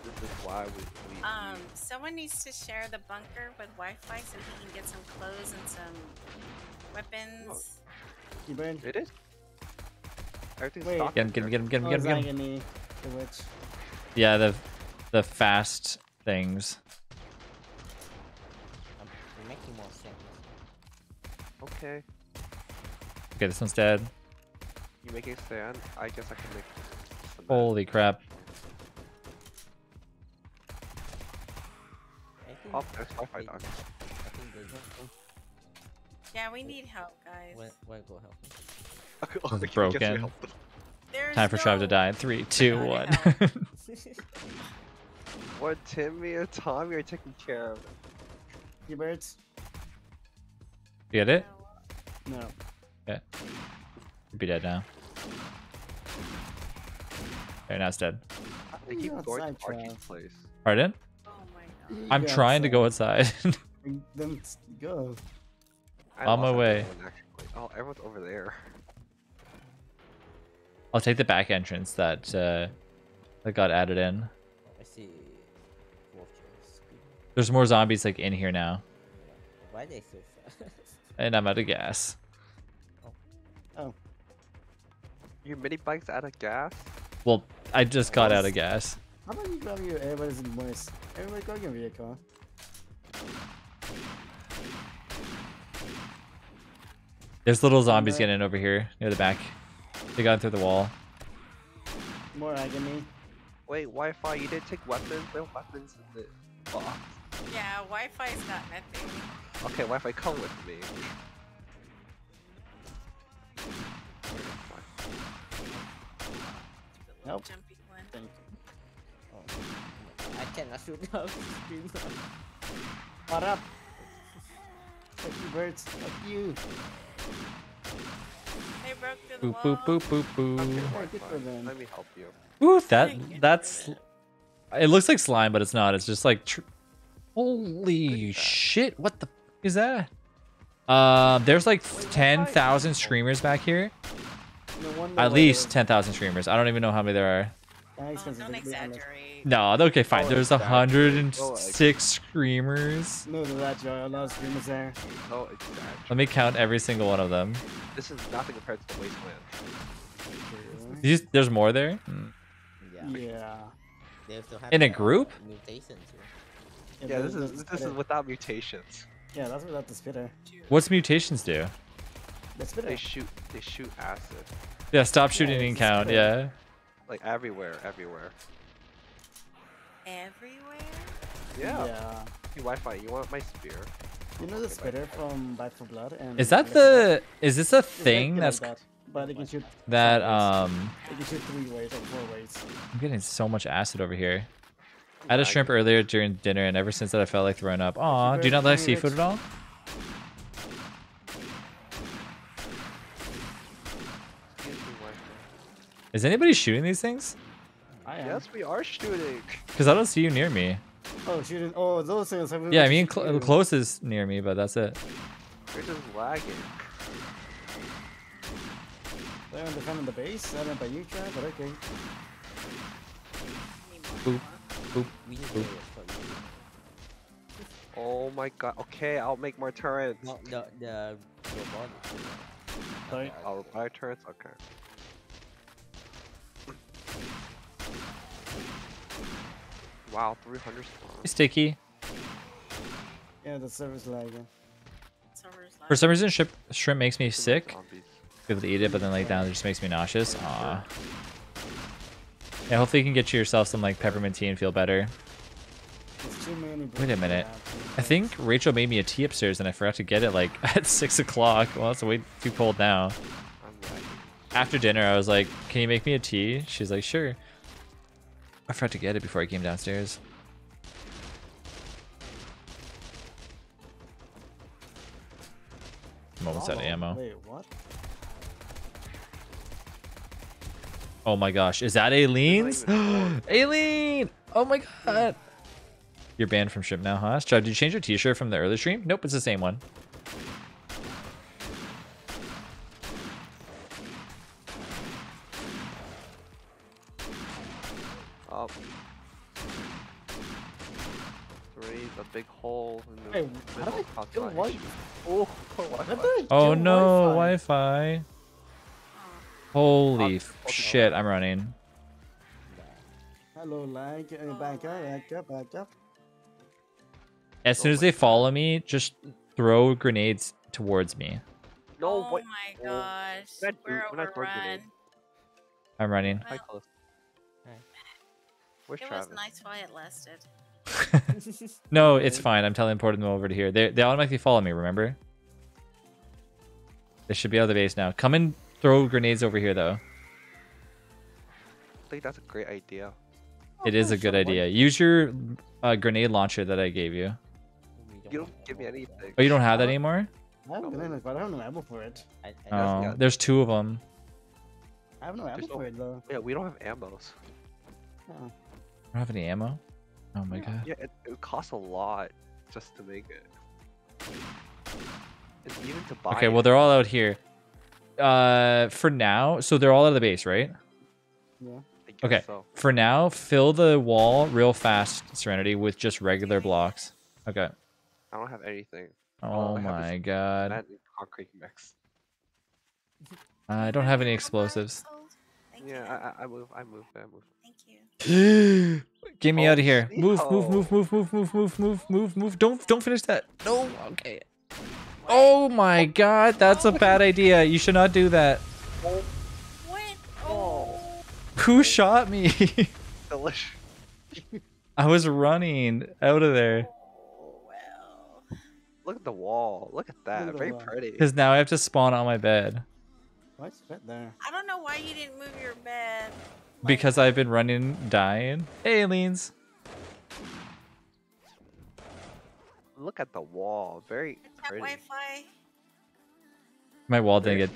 This is why we. we Um, we- someone needs to share the bunker with Wi-Fi so he can get some clothes and some weapons. You burn. It is. Everything's Wait. Get him, get him, get him, get him, Oh, get him, get him. Zagany, the witch. Yeah, the the fast things. I'm I'm making more sense. Okay. Okay, this one's dead. You making sand? I guess I can make. Holy crap. Oh, there's Wi-Fi dog. I think they Yeah, we need help, guys. where, where go help me? Oh, It's guess we broken. Helped them. Time for Trav to die. in Three, two, Got one. it What Timmy or Tommy are taking care of? You birds? you get it? No. You'd be dead now. There, now it's dead. They You keep going to outside, Archie's Trav. place. Pardon? Oh my god. I'm You trying to go outside. outside. Then go. I On my way. everyone, actually. Oh, everyone's over there. I'll take the back entrance that uh, that got added in. I see vultures. There's more zombies like in here now, Why they so fast? and I'm out of gas. Oh. Your mini bikes out of gas? Well, I just got out of gas. How about you grab your everybody's in voice? Everybody go your vehicle. There's little zombies getting in over here near the back. They got in through the wall. More agony. Wait, Wi-Fi, you didn't take weapons? There are weapons in the box. Yeah, Wi-Fi's got nothing. Okay, Wi-Fi, come with me. The Nope. jumpy one. Thank you. Oh, I cannot shoot up screen. What up? Fuck you birds. Fuck you. They broke through the Boop wall. boop boop boop boop. Alright, good for Wi-Fi, them. let me help you. Ooh, that, that's... It looks like slime, but it's not. It's just like. Tr- Holy shit! What the f- is that? Um, there's like ten thousand streamers back here. No At least ten thousand streamers. I don't even know how many there are. Were that Oh, expensive don't to be honest. exaggerate. No, okay, fine. There's a exactly. hundred and Oh, six screamers. No, to that joy. A lot of streamers there. Let me count every single one of them. This is nothing compared to the wasteland. These, there's more there. Hmm. Yeah. Yeah. They also have In a uh, group? Mutations. yeah. Yeah, this is this is without mutations. Yeah, that's without the spitter. What's mutations do? The spitter. They shoot they shoot acid Yeah, stop shooting it's and count. spitter. Yeah. Like everywhere, everywhere. Everywhere? Yeah. Yeah. Hey, Wi-Fi, you want my spear? You know the spitter from Back 4 Blood? And Is that Left 4 Dead? the? Is this a It's thing like that's that, but it can shoot that um? It can shoot three ways or four ways. I'm getting so much acid over here. I had a shrimp earlier during dinner, and ever since that, I felt like throwing up. Aw, do you not like seafood at all? Excuse me, Wi-Fi. Is anybody shooting these things? I am. Yes, we are shooting. Because I don't see you near me. Oh, shooting. Oh, those things. have Yeah, I mean, cl- you. close is near me, but that's it. You're just lagging. They're defending the base. I don't know about you, Trav, but okay. Need Boop. more. Boop. We need Oop. players for you. Oh my god. Okay, I'll make more turrets. No, the the robotic. Sorry. I'll buy turrets. Okay. Wow, 300 spawns. Sticky. Yeah, the server's lagging. For some reason, shrimp, shrimp makes me Too many sick. Be able to eat it, but then like down, it just makes me nauseous. Aw. Yeah, hopefully you can get you yourself some like peppermint tea and feel better. There's too many. Wait a minute. I think Rachel made me a tea upstairs and I forgot to get it like at six o'clock. Well, it's way too cold now. After dinner, I was like, "Can you make me a tea?" She's like, "Sure." I forgot to get it before I came downstairs. I'm almost out of oh, ammo. Wait, what? Oh my gosh, is that Aileen's? Aileen! Oh my god! You're banned from ship now, huh? Did you change your t-shirt from the earlier stream? Nope, it's the same one. Up. Three, the big hole in the Hey, how middle did I kill outside. white? Oh, How Wi-Fi. did I Oh kill no, Wi-Fi? Wi-Fi. Oh, Holy I'll- shit, I'm running. Hello, lag. Oh, back up, back up, back up. As soon as they follow me, just throw grenades towards me. No, oh wait. my oh. gosh. We're We're we're overrun. I'm running. Hi, Well, close. Hey. Where's it was nice while it lasted. no, it's fine. I'm teleporting them over to here. They they automatically follow me. Remember? They should be out of the base now. Come and throw grenades over here, though. I think that's a great idea. It is a good idea. Use your uh, grenade launcher that I gave you. You don't give me anything. Oh, you don't have that anymore? I have grenades, but I have no ammo for it. I, I Oh, yeah. there's two of them. I have no ammo There's no- for it though. Yeah, we don't have ammos. Oh. I don't have any ammo. Oh my god. Yeah, it, it costs a lot just to make it. And even to buy Okay, well they're all out here. Uh, for now, so they're all out of the base, right? Yeah. Okay. So. For now, fill the wall real fast, Serenity, with just regular blocks. Okay. I don't have anything. Oh I my this god. Concrete mix. I don't have any explosives. Yeah. I, I I move, I move, I move. Thank you. Get me Oh, out of here. Move, move, move, move, move, move, move, move, move, move. Don't don't finish that. No. Okay. Oh my god, that's a oh. bad idea. You should not do that. What? Oh. Who shot me? Delicious. I was running out of there. Oh, well. Look at the wall. Look at that. at Very wall. pretty. Because now I have to spawn on my bed. Why is it there? I don't know why you didn't move your bed. Like- Because I've been running, dying. Aliens. Look at the wall. Very pretty. Wi-Fi. My wall didn't get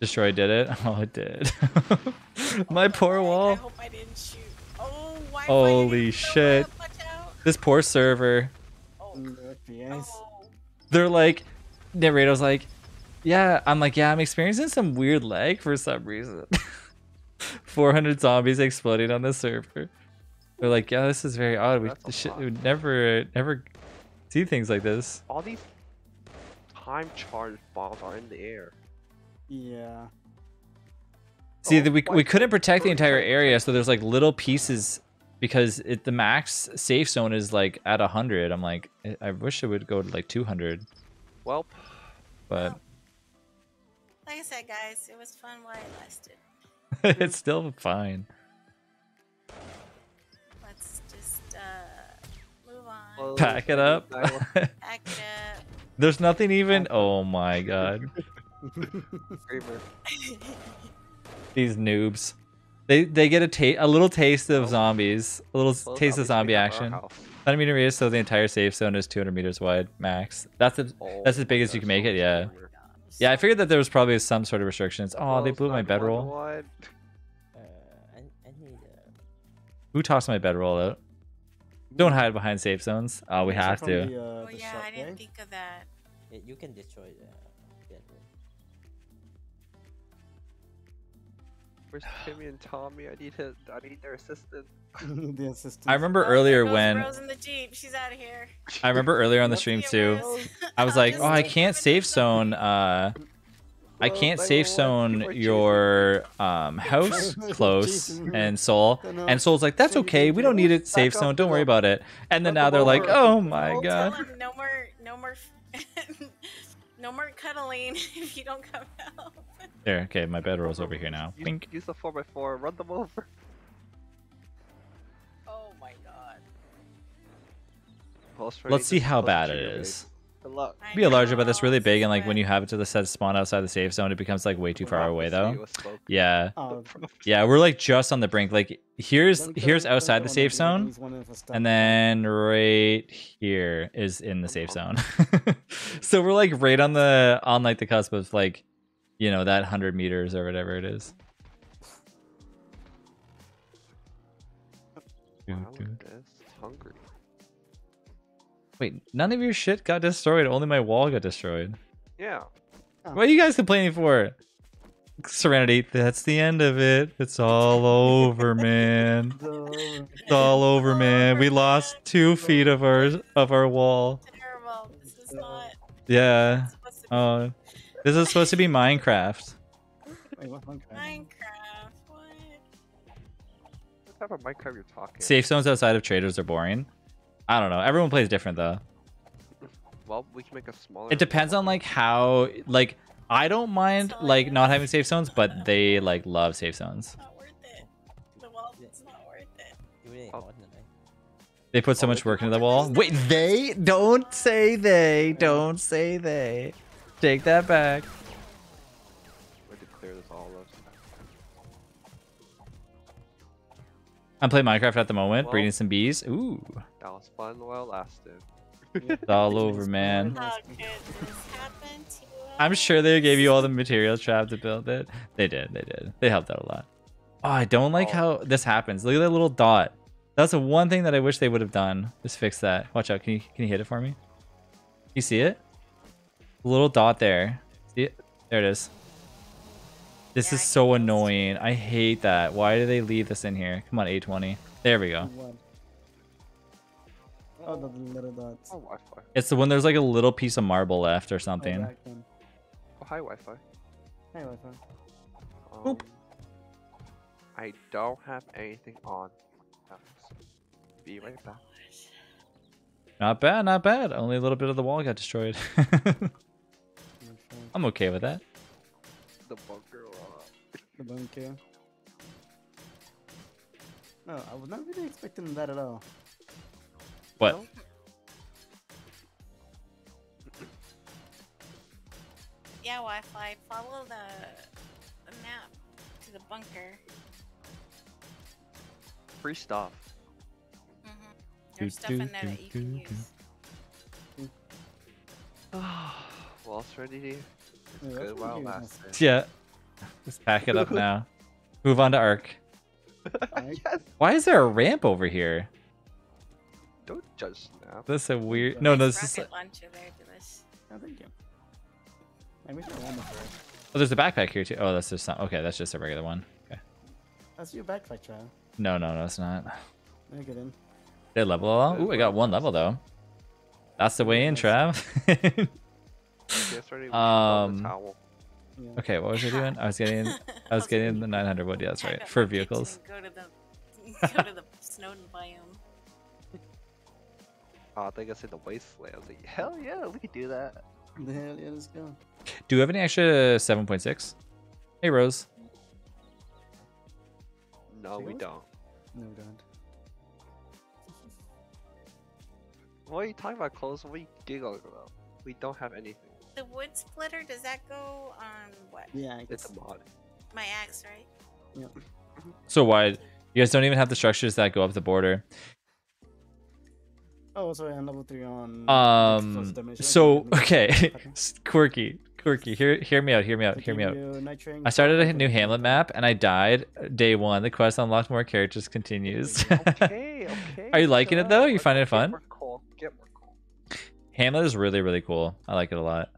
destroyed, did it? Oh, it did. my oh, poor I- I wall. hope I didn't shoot. Oh, Wi-Fi Holy didn't show shit. up. Watch out. This poor server. Oh. The FPS. oh. They're like, Narrator's like, yeah. I'm like, yeah, I'm experiencing some weird lag for some reason. 400 zombies exploding on the server. They're like, yeah, this is very odd. We, That's shit, we would never, never see things like this. All these time charge bombs are in the air. Yeah. See, Oh, the, we, we couldn't protect the entire area, so there's like little pieces because it, the max safe zone is like at 100. I'm like, I- I wish it would go to like 200, Well, but Like I said, guys, it was fun while it lasted. it's still fine. Let's just uh move on. well, Pack it up. Pack it up. There's nothing even. Oh my god. These noobs. They they get a ta- a little taste of Oh. zombies, a little s- Well, taste of zombie we have at our action. 100 meter radius, so the entire safe zone is 200 meters wide max. That's it. Oh That's as big as you can make it, yeah. Screamer. Yeah, I figured that there was probably some sort of restrictions. Oh, they blew my bedroll. Uh, I, I need uh, Who tossed my bedroll out? Don't hide behind safe zones. Oh, we have to. The, uh, Oh yeah, I didn't think of that. yeah, you can destroy the Where's Timmy and Tommy? I need to. I need their assistance. the assistant. I remember Oh, earlier when Rose in the jeep. She's out of here. I remember earlier on the stream See too. I was like, oh, I can't over safe zone. Uh, I can't they safe zone people are chasing your um house close. And Soul and Soul's like, that's okay. We don't need it safe zone. Don't worry about it. And then now they're like, oh my Well, god. Tell him no more, no more, no more cuddling if you don't come out. There, okay, my bedroll's over here now. Use, Bink. use the 4x4, run them over. Oh my god. Well, Let's see how bad the it trigger is. Good luck. I Be a larger, but know, that's really big, and like when you have it to the set spawn outside the safe zone, it becomes like way too far away though. Yeah, Oh, yeah, we're like just on the brink. Like here's here's outside the safe zone, because one of us and then right here is in the safe zone. so we're like right on the on like the cusp of like, you know, that hundred meters or whatever it is. Wow, look at this. It's hungry. Wait, none of your shit got destroyed. Only my wall got destroyed. Yeah. Oh. What are you guys complaining for? Serenity, that's the end of it. It's all over, man. It's all over, man. We lost two feet of our of our wall. Terrible. This is not Yeah. supposed Oh, this is supposed to be Minecraft. wait, what Minecraft? Minecraft. What? What type of Minecraft you're talking? Safe zones outside of traders are boring. I don't know. Everyone plays different though. Well, we can make a smaller. It depends on like how like I don't mind like not having safe zones, but they like love safe zones. Not worth it. The wall is not worth it. Oh. They put so oh, much work into the wall. Wait, they don't say they. Don't say they. Take that back. We had to clear this all of. I'm playing Minecraft at the moment, Well- breeding some bees. Ooh, That was fun while it lasted. it's all over, man. Oh, how could this happen to I'm sure they gave you all the materials trap to build it. They did, they did. They helped out a lot. Oh, I don't like Oh. how this happens. Look at that little dot. That's the one thing that I wish they would have done. Just fix that. Watch out. Can you can you hit it for me? You see it? Little dot there. See it? There it is. This Yeah, is so can annoying. I hate that. Why do they leave this in here? Come on, 820. There we go. Oh, the little dots. Oh, Wi-Fi. It's the one there's like a little piece of marble left or Oh, something. back then. Oh, hi, Wi-Fi. Hey, Wi-Fi. Um, Boop. I don't have anything on. Be right back. Not bad, not bad. Only a little bit of the wall got destroyed. Wi-Fi. I'm okay with that. The bunker. The bunker. No, I was not really expecting that at all. What? no? Yeah, Wi-Fi. Follow the the map to the bunker. Free stuff. hmm There's stuff in there that you can Do, do, do, use. well, Serenity. Yeah, It's that's good while it you guys lasted. Yeah. Let's pack it up now. Move on to Arc. Alright. yes. Why is there a ramp over here? Don't judge now. That's a weird. No, no, There's this is. rocket launcher there, Delish. Oh, thank you. I wish I wanted first. Oh, there's a backpack here too. Oh, that's just not. Okay, that's just a regular one. Okay. That's your backpack, child. No, no, no, it's not. Look at him. Did I level all? Ooh, I got one level though. That's the way in, Trav. Yes, Serenity. we should build Um. Yeah. okay, what was I doing? I was getting. I was getting the 900 wood. Yeah, that's right. For vehicles. Go to the go to the Snowden biome. Oh, I think I said the wasteland. I was like, hell yeah, we could do that. Hell yeah, let's go. Do we have any extra 7.6? Hey, Rose. No, we don't. No, we don't. What are you talking about, clothes? What are you giggling about? We don't have anything. The wood splitter does that go on what? Yeah, It's it's a mod. My axe, right? So why? You guys don't even have the structures that go up the border. Oh, sorry, I'm level three on. Um. So Okay, okay, okay. quirky, quirky. Hear, hear me out. Hear me out. Hear me out. out. I started a new Hamlet map and I died day one. The quest unlocked more characters continues. okay, okay. Are you liking it, though? out. You Let's finding it get fun? more cool. Get more cool. Hamlet is really really cool. I like it a lot.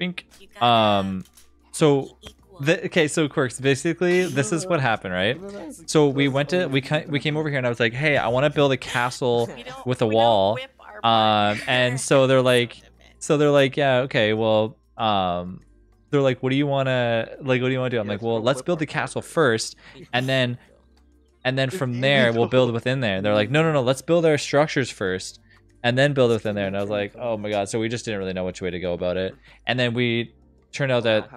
Bink. Um. So the okay. So quirks. Basically, this is what happened, right? So we went to we we came over here and I was like, hey, I want to build a castle with a wall. Um, and so they're like, Son of it. So they're like, yeah, okay, well, um, they're like, what do you want to like? What do you want to do? I'm like, well, we'll let's build the castle first, and then and then from there we'll build within there. They're like, no, no, no, let's build our structures first, and then build within there. And I was like, oh my god. So we just didn't really know which way to go about it, and then we turned out that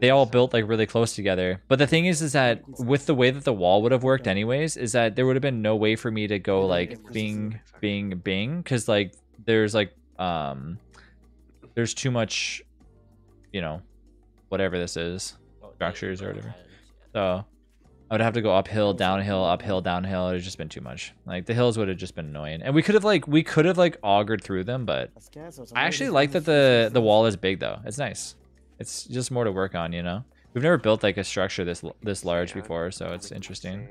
they all built like really close together. But the thing is, is that with the way that the wall would have worked anyways, is that there would have been no way for me to go like bing, bing, bing, because like there's like um, there's too much, you know, whatever this is. structures or whatever. So I would have to go uphill, downhill, uphill, downhill. It It's just been too much. Like the hills would have just been annoying, and we could have like we could have like augured through them, but I actually like that the the wall is big though. It's nice. It's just more to work on, you know. We've never built like a structure this this large before, so it's interesting.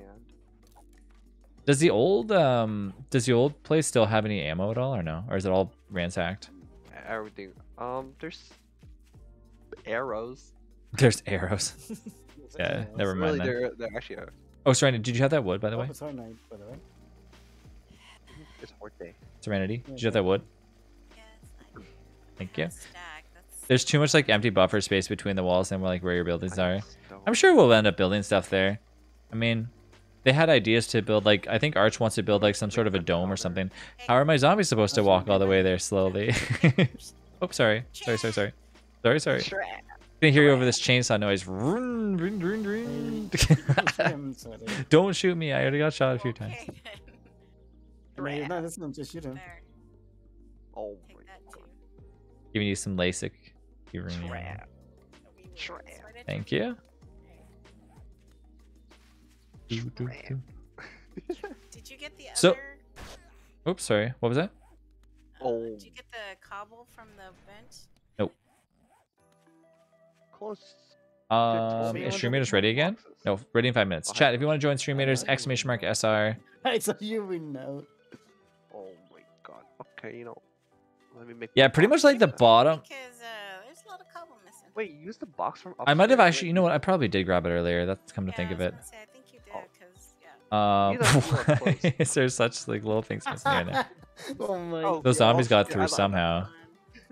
Does the old um does the old place still have any ammo at all or no? Or is it all ransacked? Everything. Um, there's arrows. There's arrows. Yeah, never mind Really, they're they're actually uh, Oh, Serenity, did you have that wood by the Oh, way? it's hard night, by the way. it's horde day. Serenity, Yeah, did you have that wood? Yes, I- Thank you. that's stacked, that's- There's too much like empty buffer space between the walls and like where your buildings I are. don't- I'm sure we'll end up building stuff there. I mean, they had ideas to build like I think Arch wants to build like some sort of a dome or something. How are my zombies supposed to walk all the way there slowly? oh, sorry, sorry, sorry, sorry, sorry, sorry. Shrek. can hear you over this chainsaw noise. Vroom, vroom, vroom, vroom. Don't shoot me. I already got shot a few times. Okay, then. No, you're not listening to shoot him. Oh my Take. Giving you some LASIK. uranium. Trap. Trap. Thank you. Trap. Did you get the So- other? Oops, sorry. What was that? uh, Oh. Did you get the cobble from the bench? Close. Um, is on Stream the Raiders ready again? boxes. No, ready in five minutes. Chat, if you want to join Stream exclamation mark SR. I saw you win now. Oh my god. Okay, you know. Let me make. Yeah, pretty much like the bottom. Because uh, there's a lot of cobble missing. Wait, use the box from. I might have actually, you know what? I probably did grab it earlier. That's come to Yeah, think of it. say, I think you did, Oh. because yeah. Um, You know, you are close. there's such like little things missing here and there. oh my Oh, Those yeah, zombies got through I like somehow.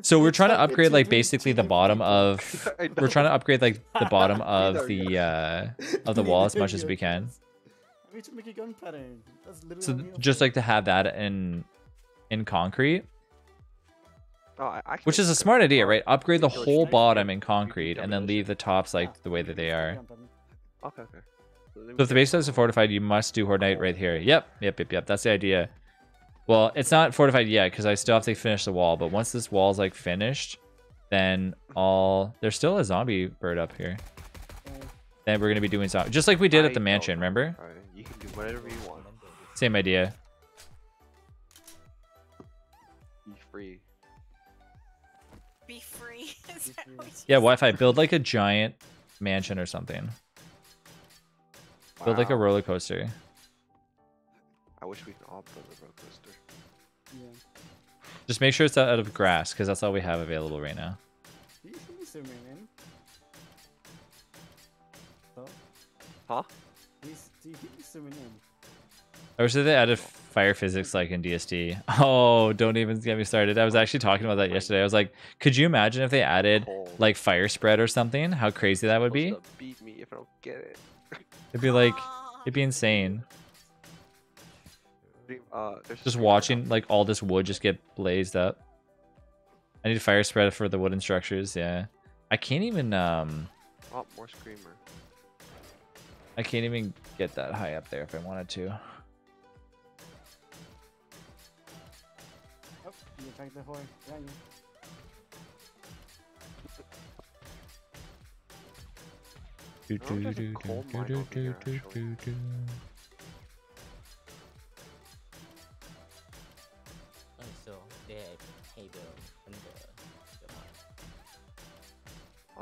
So we're trying to upgrade like basically the bottom of. We're trying to upgrade like the bottom of the uh of the wall as much as we can. We should make a gun pattern. That's literally So what th- we just like to have that in in concrete, Oh, which is a smart idea, right? Upgrade the whole bottom in concrete and then leave the tops like the way that they are. Okay, okay. So let me So if the get base is fortified, you must do Horde Night right here. Yep, yep, yep, yep. That's the idea. Well, it's not fortified yet because I still have to finish the wall. But once this wall's like finished, then all there's still a zombie bird up here. Then we're gonna be doing zombie, just like we did I at the don't mansion. Remember? Alright, you can do whatever you want. Same idea. Be free. Be free. Is that free. what you Yeah. Wi-Fi. Build like a giant mansion or something. Build like a roller coaster. I wish we could all build a roller coaster. yeah. Just make sure it's out of grass because that's all we have available right now. Do you zooming in? So, Huh? do you, s- do you keep me zooming in? I wish they added fire physics like in DSD. Oh, don't even get me started. I was actually talking about that yesterday. I was like, could you imagine if they added like fire spread or something? How crazy that would be? Supposed to Beat me if I don't get it. It'd be like, it'd be insane. Uh, Just watching now. like all this wood just get blazed up. I need fire spread for the wooden structures. Yeah, I can't even um, Oh, more screamer. I can't even get that high up there if I wanted to. Oh, you attacked the horde. Yeah, you. Do, I wonder if there's a do, do, do, do, do, do, do.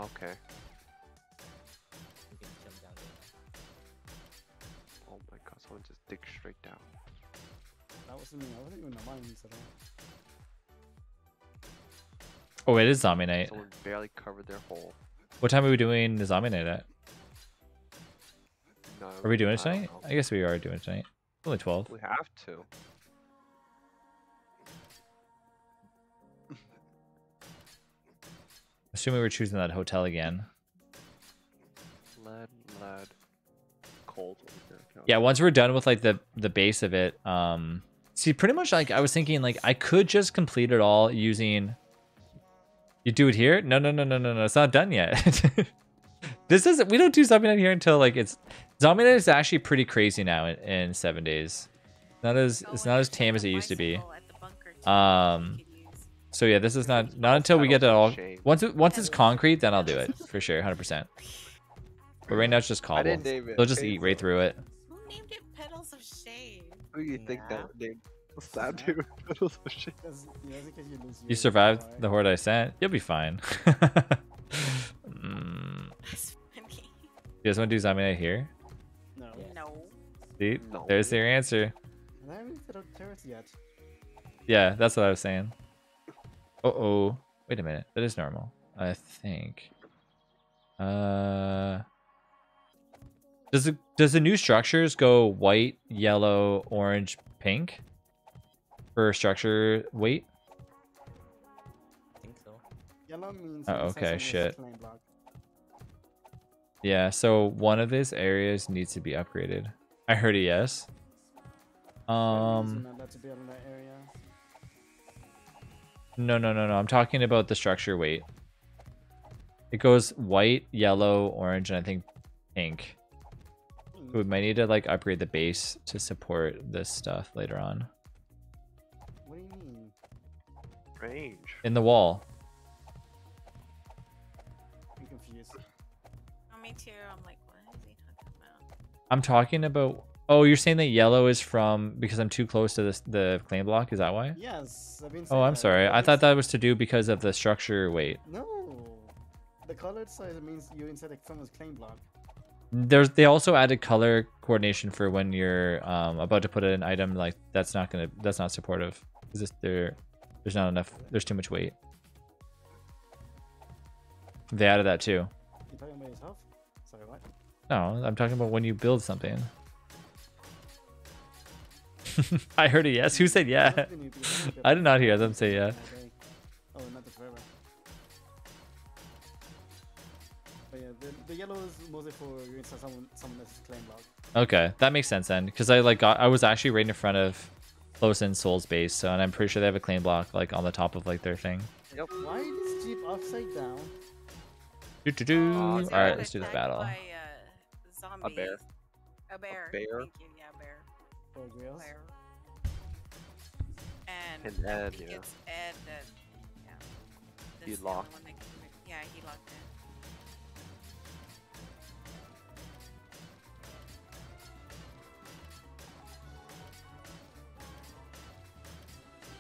Okay. You can jump down there. Oh my god, someone just dig straight down. That wasn't me. I wasn't even a mines at all. Oh, it is zombie night. Someone barely covered their hole. What time are we doing the zombie night at? No, Are we doing it I don't tonight? know. I guess we are doing it tonight. Only 12. We have to. Assuming we're choosing that hotel again. Lead, lead, cold. Yeah, once we're done with like the the base of it, um see pretty much like I was thinking like I could just complete it all using You do it here? No, no, no, no, no, no. It's not done yet. this is we don't do zombie night here until like it's zombie night is actually pretty crazy now in, in 7 days. Not as it's not as tame as it used to be. bicycle at the bunker, too, Um, you could use. So yeah, this is not not until we get it all once it, once it's concrete, then I'll do it for sure, 100%. But right now it's just I cobble. it. They'll just eat right through it. Who named it Petals of Shade? Who do you think Yeah. that name? What's that dude? Petals of shit. Because, yeah, because you lose You your survived the horde I sent. You'll be fine. mm, That's funny. you guys want to do zombie night here? No. No. See, No. there's your answer. And I haven't set up turrets yet. Yeah, that's what I was saying. Uh oh. Wait a minute. That is normal. I think. Uh. Does the does the new structures go white, yellow, orange, pink for structure weight? I think so. Yellow means. Oh, when it says okay, shit. Yeah. So one of these areas needs to be upgraded. I heard a yes. That means you're Um. No, no, no, no. I'm talking about the structure weight. It goes white, yellow, orange, and I think pink. We might need to like upgrade the base to support this stuff later on. What do you mean? Range. in the wall. I'm confused. Oh, me too. I'm like, what is he talking about? I'm talking about. Oh, you're saying that yellow is from because I'm too close to this the claim block. Is that why? Yes, Oh, I'm that. sorry. I thought that was to do because of the structure weight. No. The colored side means you're inside someone's claim block. There's they also added color coordination for when you're um, about to put an item like that's not gonna that's not supportive. Is this there? There's not enough. There's too much weight. They added that too. You talking about yourself? Sorry, what? No, I'm talking about when you build something. I heard a yes. Who said yeah? What do you need to do? I did not hear them say yeah. Okay. Oh, not the forever. But yeah, the, the yellow is mostly for you're inside someone someone else's claim block. Okay, that makes sense then, because I like got I was actually right in front of close in Soul's base, so and I'm pretty sure they have a claim block like on the top of like their thing. Yep. Why is jeep upside down? Do do do. Uh, All Because he right, got let's do this battle. By, uh, zombies. bear. A bear. bear? Thank you. Bear. Or grails? Bear. And, And I Ed, think yeah. it's Ed that, yeah. He that's the only locked. one that Yeah, he locked it.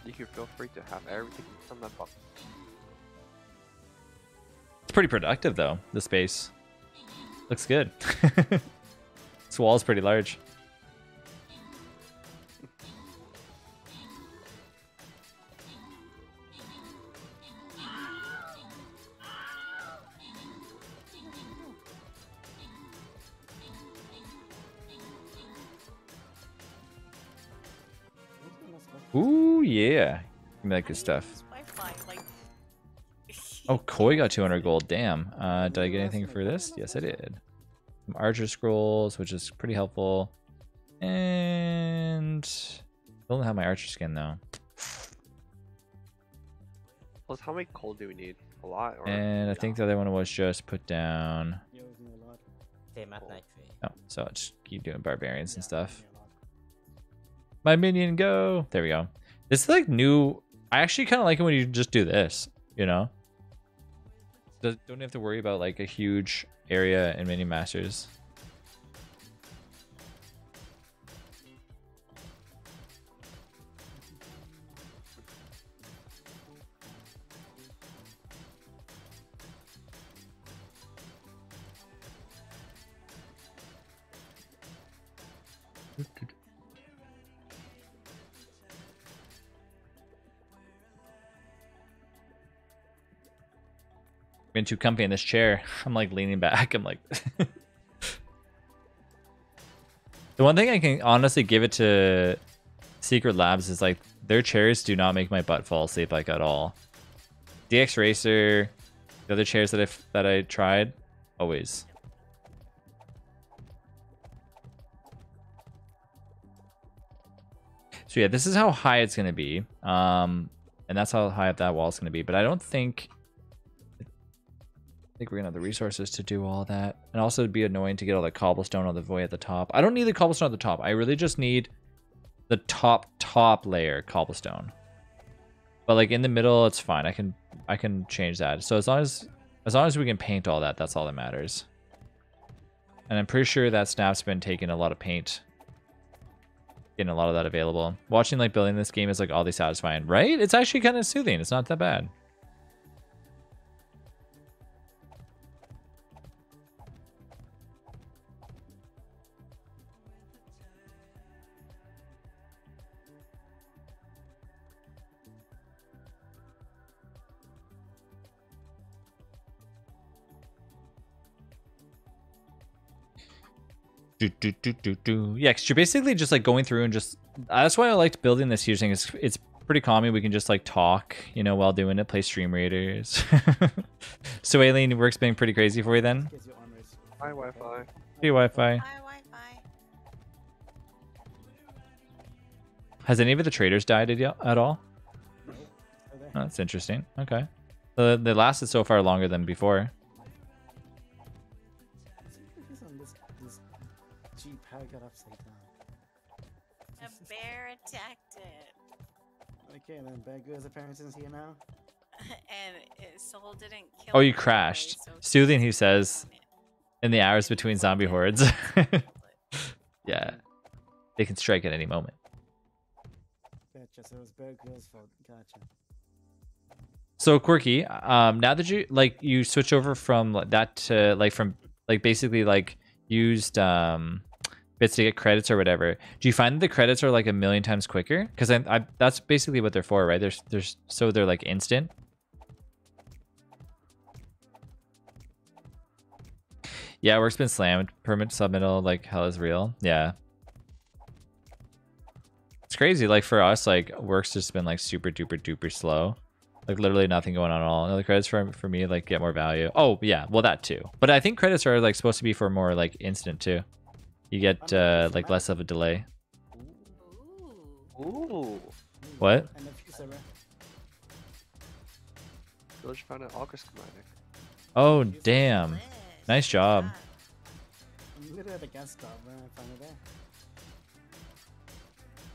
You can feel free to have everything from that box. It's pretty productive though. The space looks good. this wall is pretty large. Yeah, Give me that good stuff. Use Wi-Fi, like. Oh, Koi got 200 gold. Damn. Uh, did I get anything for this? Yes, I did. Some Archer scrolls, which is pretty helpful. And I don't have my Archer skin though. Plus, how many coal do we need? A lot? Or And I think the other one was just put down. Yeah, it was me a lot. Same as Cool. night tree. Oh, so I'll just keep doing barbarians and stuff. me a lot. My minion go. There we go. This is like new. I actually kind of like it when you just do this. You know. Don't have to worry about like a huge area in mini masters. Been too comfy in this chair. I'm like leaning back. I'm like. the one thing I can honestly give it to Secret Labs is like their chairs do not make my butt fall asleep like at all. DXRacer, the other chairs that I that I tried, always. So yeah, this is how high it's gonna be, um, and that's how high up that wall is gonna be. But I don't think think we're gonna have the resources to do all that. And also it'd be annoying to get all the cobblestone on the way at the top. I don't need the cobblestone at the top. I really just need the top top layer cobblestone. But like in the middle, it's fine. I can I can change that. So as long as as long as we can paint all that, that's all that matters. And I'm pretty sure that Snap's been taking a lot of paint. Getting a lot of that available. Watching like building this game is like oddly satisfying, right? It's actually kind of soothing. It's not that bad. Do, do, do, do, do. Yeah, because you're basically just like going through and just. That's why I liked building this huge thing. Is it's pretty calming. We can just like talk, you know, while doing it. Play Stream Raiders. so Aileen, work's being pretty crazy for you then. Gets you on race. Hi, Wi-Fi. Hey, Wi-Fi. Hi, Wi-Fi. Has any of the traders died at y- at all? No, still. Oh, that's interesting. Okay. Uh, they lasted so far longer than before. Okay, then Bear Grylls appearance is here now. and it, Soul didn't kill. Oh, you him right crashed. so Soothing, he says, in the hours between zombie hordes. yeah. They can strike at any moment. Gotcha, so it was Bear Grylls' fault. Gotcha. So quirky. Um, now that you like you switch over from that to like from like basically like used um bits to get credits or whatever. Do you find that the credits are like a million times quicker? Because I, I that's basically what they're for, right? There's there's so they're like instant. Yeah, work's been slammed. Permit submittal, like hell is real. Yeah. It's crazy. Like for us, like work's just been like super duper duper slow. Like literally nothing going on at all. The credits for for me like get more value. Oh yeah, well that too. But I think credits are like supposed to be for more like instant too. You get uh like less of a delay. Ooh. Ooh. What? And a few server. Village found an auger schematic. Oh damn. Nice job. that. I'm literally at the gas stop when I found it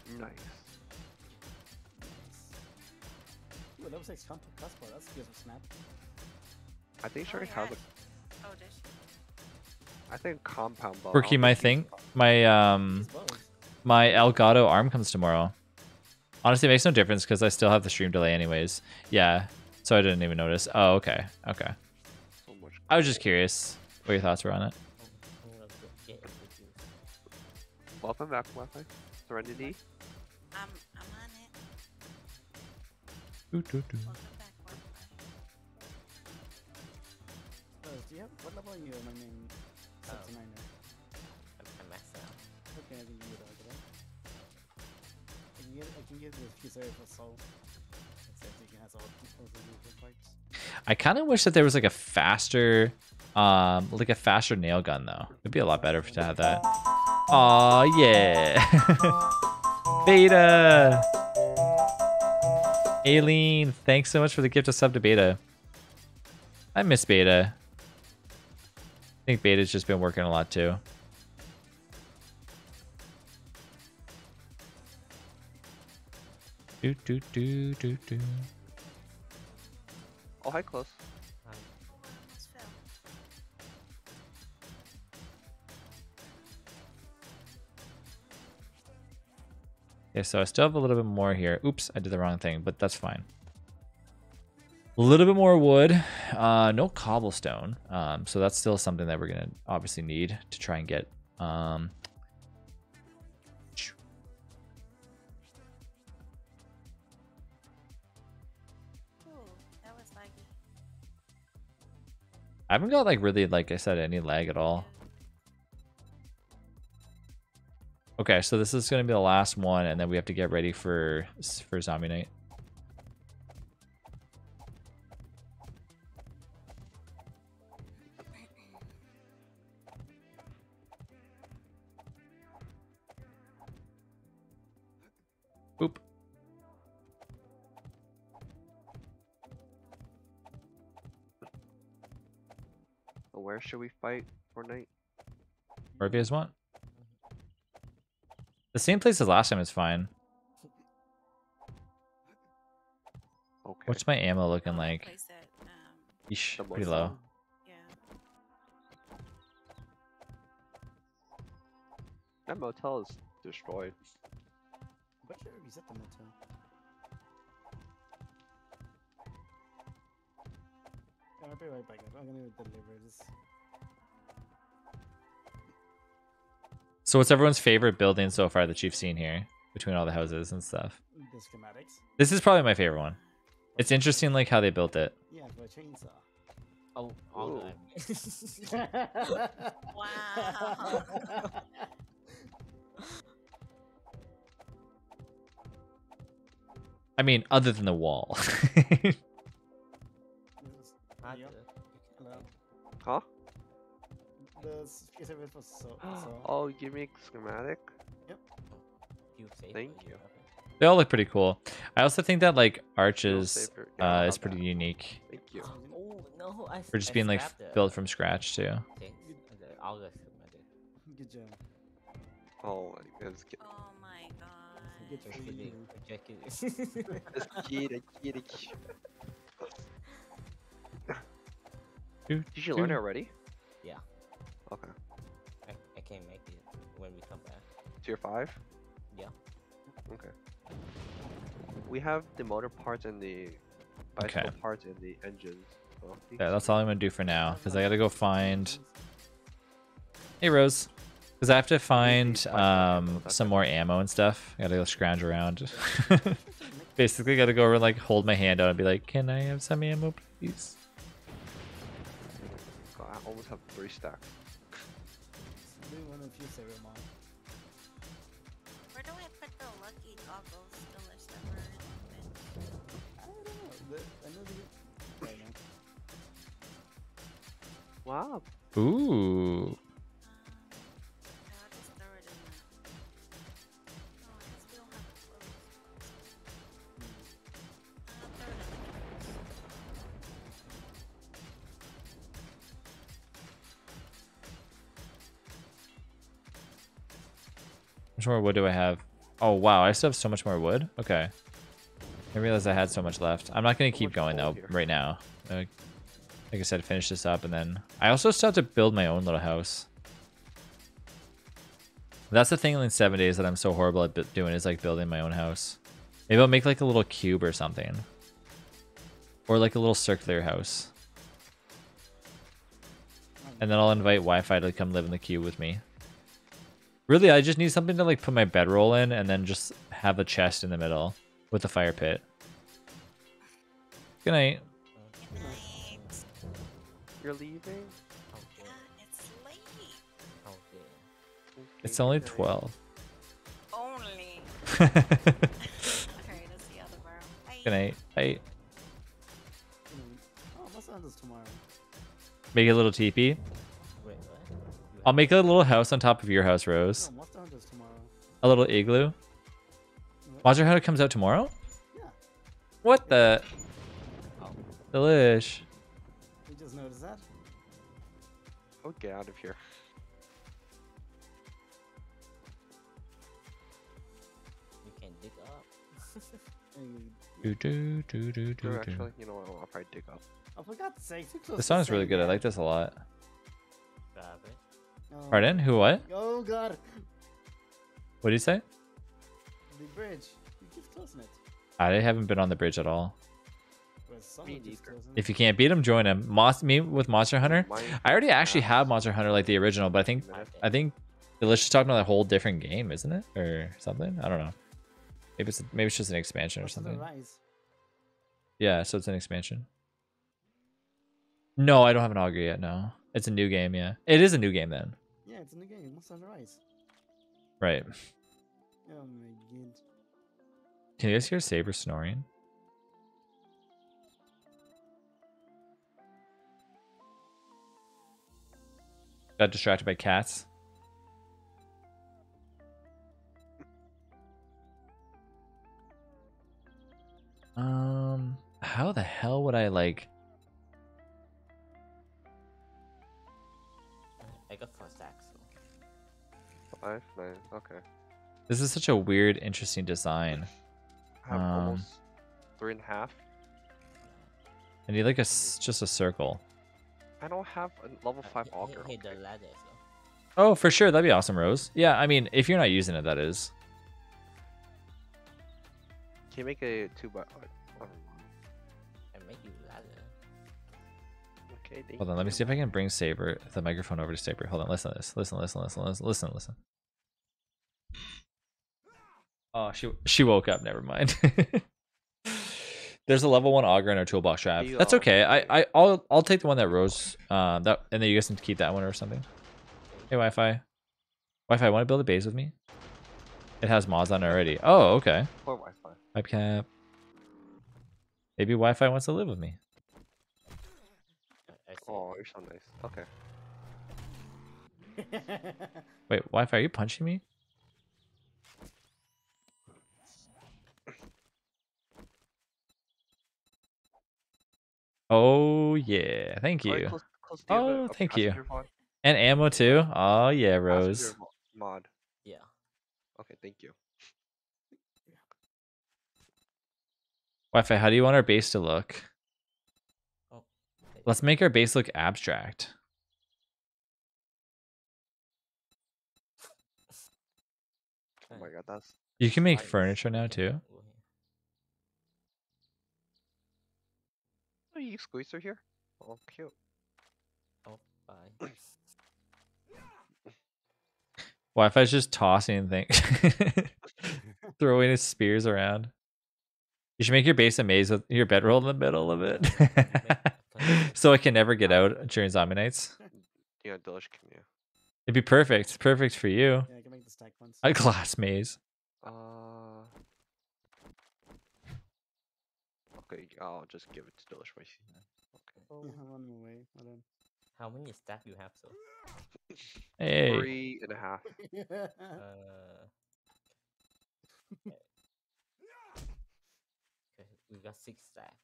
there. Nice. Ooh, it looks like contact passport. That's good snap. I think she Oh, already yeah. has a. Oh, did she? I think compound ball. Quirky, my thing, my um, my Elgato arm comes tomorrow. Honestly, it makes no difference because I still have the stream delay anyways. Yeah, so I didn't even notice. Oh, okay, okay. So. I was just curious what your thoughts were on it. Good. Get introduced. Welcome back, Wi-Fi. Serenity. I'm, I'm on it. Doo, doo, doo. Welcome back, Wi-Fi. Oh, do you have what level are you? My main Oh. set to nine now. I'm, I'm maxed out. Okay, I can give it. I can get I can give you a few server for soul. Except you can have all all the movement parts. I kind of wish that there was like a faster, um, like a faster nail gun though. It'd be a lot better to have that. Aw, yeah. Beta. Aileen, thanks so much for the gift of sub to Beta. I miss Beta. I think Beta's just been working a lot too. Do do do do do. Oh, hi, close. Okay, so I still have a little bit more here. Oops, I did the wrong thing, but that's fine. A little bit more wood. Uh, no cobblestone. Um, so that's still something that we're gonna obviously need to try and get. Um. I haven't got like really, like I said, any lag at all. Okay, so this is gonna be the last one, and then we have to get ready for for zombie night. Where should we fight for night? Wherever you guys want. The same place as last time is fine. Okay. What's my ammo looking like? place that, um, Yeesh, The pretty low. yeah. That motel is destroyed. What should I reset the motel? I'll be right back. I'm gonna deliver this. So what's everyone's favorite building so far that you've seen here between all the houses and stuff? The schematics. This is probably my favorite one. It's interesting like how they built it. Yeah, for a chainsaw. oh, all Ooh. Wow. I mean, other than the wall. Huh? The speaker server for so so. Oh, you make schematic? you save Thank it, you. they all look pretty cool. I also think that like arches yeah, uh, is pretty that. unique Thank you. Oh no, I for just I being like scrapped built from scratch too. things, the auger schematic. Good job. Oh, let's get. Oh my god. Just kidding. Just kidding. Did you learn it already? Yeah. Okay. I, I can make it when we come back. Tier 5? Yeah. Okay. We have the motor parts and the bicycle parts and the engines. So Yeah, that's all I'm gonna do for now, because I gotta go find. Hey Rose, because I have to find find more ammo, um some more ammo and stuff. I gotta go scrounge around. Basically, gotta go over and like hold my hand out and be like, "Can I have some ammo, please?" God, I almost have three stacks. Do one of you serial mod. Where do I put the lucky goggles? The list that I don't know. The, I know the. Right now. Wow. Ooh, much more wood do I have? Oh wow, I still have so much more wood. Okay, I realized I had so much left. I'm not gonna keep going though here. right now. Uh, like I said, finish this up and then I also still have to build my own little house. That's the thing in seven days that I'm so horrible at doing is like building my own house. Maybe I'll make like a little cube or something, or like a little circular house, and then I'll invite Wi-Fi to come live in the cube with me. Really, I just need something to like put my bedroll in, and then just have a chest in the middle with a fire pit. Good night. Good night. You're leaving? Oh, Yeah, it's late. Oh, damn. It's only twelve. Only. Good Alright, I'll see you tomorrow. Bye. night. Bye. Mm. Oh, what's on this tomorrow? Make a little teepee. Wait, what? You I'll make a little house on top of your house, Rose. No, Monster Hunter's tomorrow. A little igloo. Monster Hunter comes out tomorrow? Yeah. What the? Oh, Delish. You just noticed that? Oh, get out of here. you can dig up. And Do, do, do, do, No, do, do. actually, you know what? I'll probably dig up. Oh, for God's sake, The to song's really good. I like this a lot. Grab it. Oh. Pardon? Who? What? Oh God, What do you say? the bridge. You keep closing it. I haven't been on the bridge at all. Well, someone keeps neither. closing If you can't beat him, join him. Moss, me with Monster Hunter. I already actually have Monster Hunter like the original, but I think Minute. I think Delicious talking about a whole different game, isn't it, or something? I don't know. Maybe it's maybe it's just an expansion or something. Yeah, so it's an expansion. No, I don't have an auger yet. No, it's a new game. Yeah, it is a new game then. Yeah, it's a new game. Monster Hunter Rise. Right? Oh my god. Can you guys hear Saber snoring? Got distracted by cats. Um, how the hell would I like? I got four stacks. So. Five, nine. Okay. This is such a weird, interesting design. I have Um, almost three and a half. I need like a just a circle. I don't have a level Uh, five hit- auger. Hit, hit okay. ladder, so. Oh, for sure, that'd be awesome, Rose. Yeah, I mean, if you're not using it, that is. Can you make a two by? Thank Hold on, let me see if I can bring Saber the microphone over to Saber. Hold on, listen to this. Listen, listen, listen, listen, listen, listen. Oh, she she woke up. Never mind. There's a level one auger in our toolbox trap. That's okay. I I I'll I'll take the one that Rose. Uh, that and then you guys can keep that one or something. Hey, Wi-Fi. Wi-Fi, want to build a base with me? It has mods on it already. Oh, okay. Or Wi-Fi. Webcap. Maybe Wi-Fi wants to live with me. I, I see. Oh, you're so nice. Okay. Wait, Wi-Fi, are you punching me? Oh yeah, thank Alright, you. close- close Oh, a thank you. mod- And ammo too. Oh yeah, Rose. Mod. Yeah. Okay, thank you. Wi-Fi, how do you want our base to look? Okay. Let's make our base look abstract. Oh my god, that's You can make Nice. furniture now too. oh, you squeeze through here. Oh, cute. Oh, bye. Wi-Fi's just tossing things, throwing his spears around. You should make your base a maze with your bedroll in the middle of it, so it can never get out during zombie nights. Yeah, Delish can yeah. It'd be perfect, perfect for you. Yeah, I can make the stack ones. A glass maze. Uh. Okay, I'll just give it to Delish right here. Okay. Oh, I'm running away. Hold on. How many stack you have, so? Hey, Three and a half. Uh. okay. Okay, we got six stack.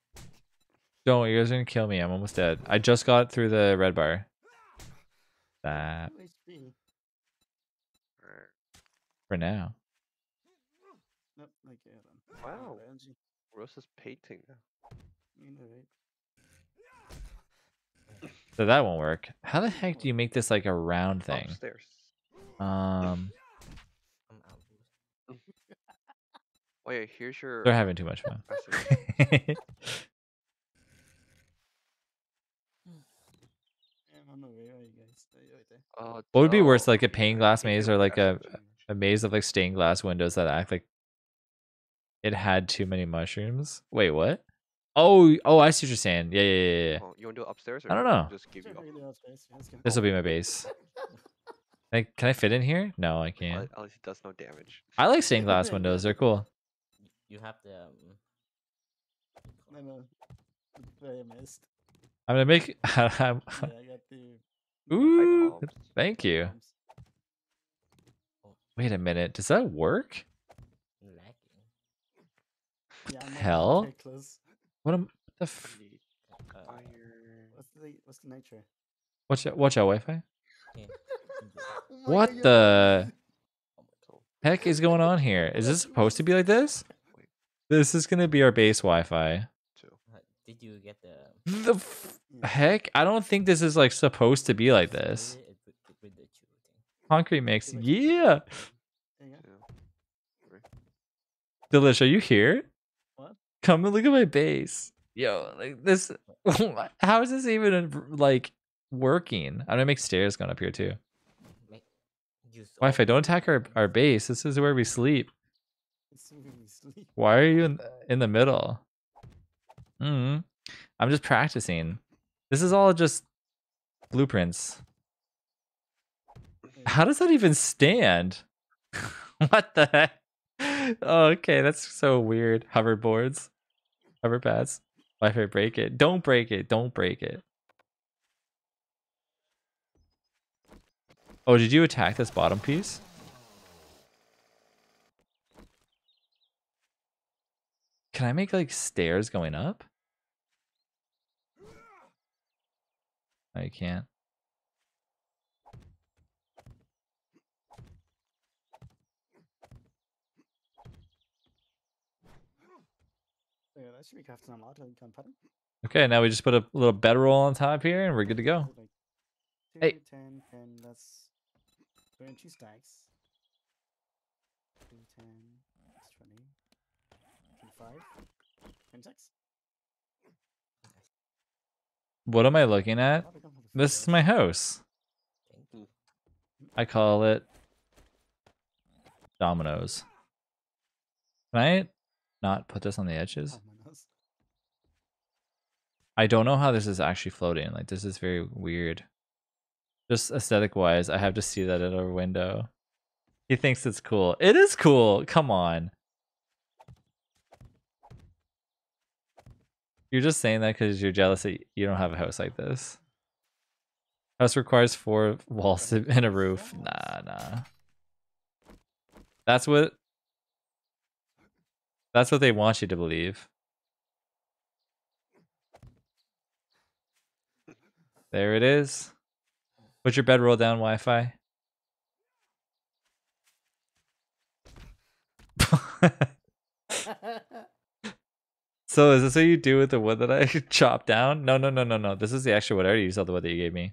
Don't you guys are gonna kill me. I'm almost dead. I just got through the red bar. That Two HP. Alright. for now. Nope, okay, hold on. Wow. Rose is painting. You know, right? So that won't work. How the heck do you make this like a round thing? Upstairs. Um. Oh yeah, here's your. they're having too much fun. I see. Yeah, I'm on my way. Where are you guys? Are you right there? Uh, What would be worse, oh, like a yeah, pane glass maze or like a a maze of like stained glass windows that act like it had too many mushrooms? Wait, what? Oh, oh, I see what you're saying. Yeah, yeah, yeah. yeah. Oh, you want to do it upstairs? Or I don't know. Just give you Sure, up. we can do upstairs. Yeah, let's go. This will be my base. Like, can I fit in here? No, I can't. at least it does no damage. I like stained glass windows. They're cool. You have to. um. No, no. Very missed. I'm gonna make. Yeah, I got the. Ooh, thank you. Wait a minute. Does that work? lagging. Yeah, I'm hell? very close. What am the? F- I need Uh. What's the what's the nature? watch out! Watch out, Wi-Fi. yeah. Oh What God, the heck is going on here? Is this supposed to be like this? This is gonna be our base Wi-Fi. Two. Did you get the? The f- mm. heck? I don't think this is like supposed to be like this. Concrete mix. Yeah. There you go. Two. Delish, are you here? What? Come and look at my base. Yo, like this. How is this even like working? I'm gonna make stairs going up here too. Make use Wi-Fi, don't attack our, our base. This is where we sleep. Where we sleep. Why are you in, in the middle? Mm. I'm just practicing. This is all just blueprints. How does that even stand? what the heck? Oh, okay, that's so weird. Hoverboards, hover pads. Wi-Fi, break it. Don't break it. Don't break it. Oh, did you attack this bottom piece? Can I make like stairs going up? I can't. Yeah, that should be crafted a lot. I can. Okay, now we just put a little bedroll on top here and we're good to go. Hey. 10, 10, that's 22 stacks. 2, 10, that's 20, 25, 26. What am I looking at? We don't have the This is my house. Thank you. I call it Dominoes. Can I not put this on the edges? My nose. I don't know how this is actually floating. Like this is very weird. Just aesthetic wise, I have to see that at our window. He thinks it's cool. It is cool. Come on. You're just saying that because you're jealous that you don't have a house like this. House requires four walls and a roof. Nah, nah. That's what. That's what they want you to believe. There it is. Put your bedroll down, Wi-Fi. So is this what you do with the wood that I chopped down? No, no, no, no, no. This is the actual wood. I already used all the wood that you gave me.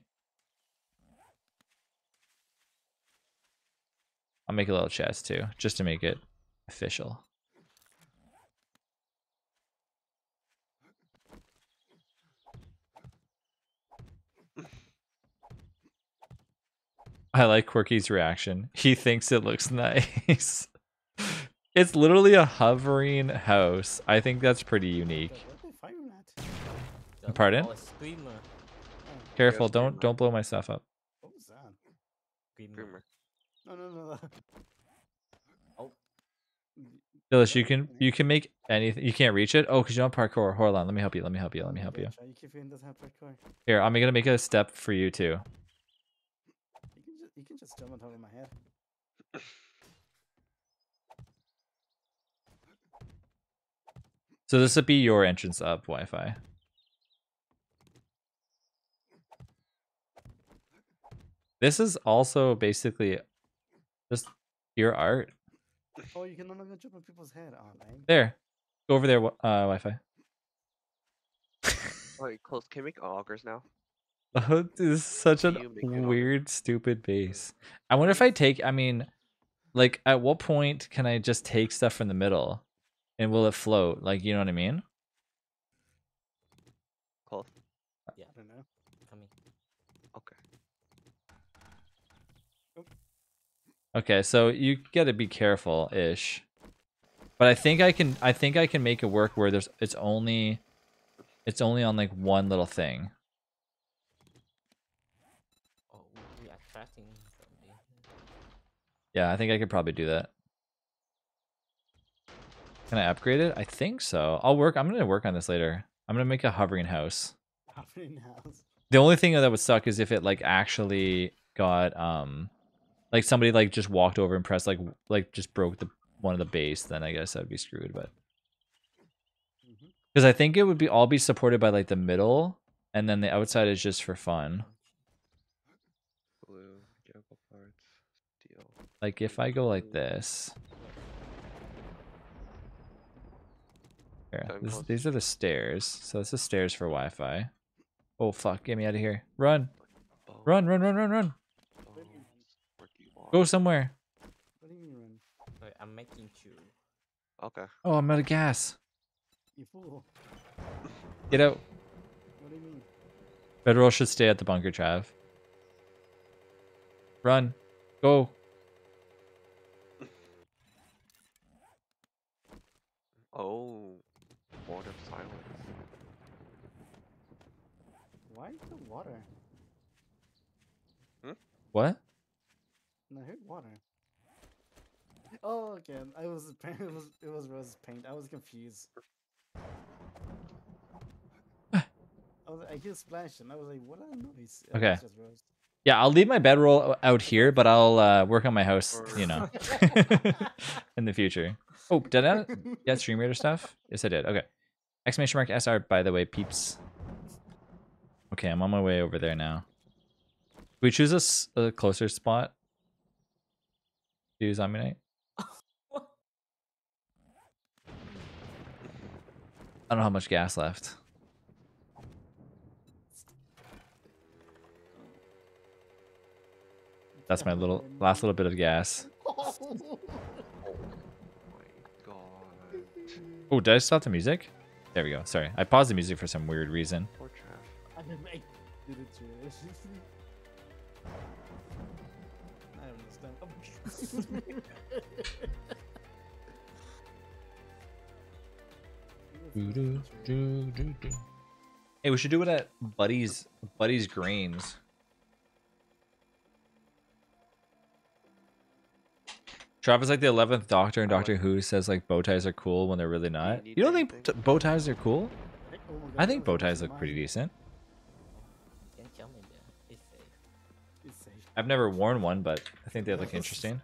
I'll make a little chest too, just to make it official. I like Quirky's reaction. He thinks it looks nice. It's literally a hovering house. I think that's pretty unique. What are they firing at? The- Pardon? Oh. oh. Careful, don't don't blow my stuff up. What was that? Screamer. Dreamer. No, no, no. no. Oh. Phyllis, you can you can make anything. You can't reach it. Oh, cause you don't parkour. Hold on, let me help you. Let me help you. Let me help you. You keep in doesn't have parkour. Here, I'm gonna make a step for you too. You can just, you can just jump on top of my head. So this would be your entrance up Wi-Fi. This is also basically just your art. Oh, you can no longer jump on people's head. Oh, man. There, go over there, wi- uh, Wi-Fi. Wait, close. Can we make augers now? Oh, this is such a You make weird, stupid base. I wonder if I take. I mean, like, at what point can I just take stuff from the middle, and will it float? Like, you know what I mean? Cool. Uh, yeah. I don't know. Coming. Okay. Okay, so you gotta be careful, ish. But I think I can. I think I can make it work where there's. It's only. It's only on like one little thing. Oh, we are. Yeah, I think I could probably do that. Can I upgrade it? I think so. I'll work. I'm gonna work on this later. I'm gonna make a hovering house. Happening house. The only thing that would suck is if it like actually got um, like somebody like just walked over and pressed like like just broke the one of the base. Then I guess I'd be screwed. But Mm-hmm. because I think it would be all be supported by like the middle, and then the outside is just for fun. Blue. Juggle parts. Steel. Like if I go like this. Here, Time this, these are the stairs. So this is stairs for Wi-Fi. Oh fuck! Get me out of here! Run! Run! Run! Run! Run! Run! Go somewhere! What do you mean run? Wait, I'm making two. Okay. Oh, I'm out of gas. You fool. Get out! What do you mean? Federal should stay at the bunker, Trav. Run! Go! Oh. Board of silence. Why the water? What? And I heard water. Oh, okay. I was it was it was Rose's paint. I was confused. I was I hear splashing. I was like, what a noise. Uh, Okay. Rose. Yeah, I'll leave my bedroll out here, but I'll uh, work on my house, you know, in the future. Oh, did I get Stream Raider stuff? Yes, I did. Okay. Exclamation mark SR, by the way, peeps. Okay, I'm on my way over there now. We choose a closer spot? Do zombie night? I don't know how much gas left. That's my little last little bit of gas. Oh my god. Oh, did I stop the music? There we go. Sorry, I paused the music for some weird reason. Poor Trav. I didn't make did it to it. I understand. Hey, we should do it at Buddy's Buddy's Greens. Travis like the eleventh Doctor and Doctor Who says like bow ties are cool when they're really not. You don't think bow ties are cool? My God, I think bow ties look pretty decent. I've never worn one, but I think they look interesting.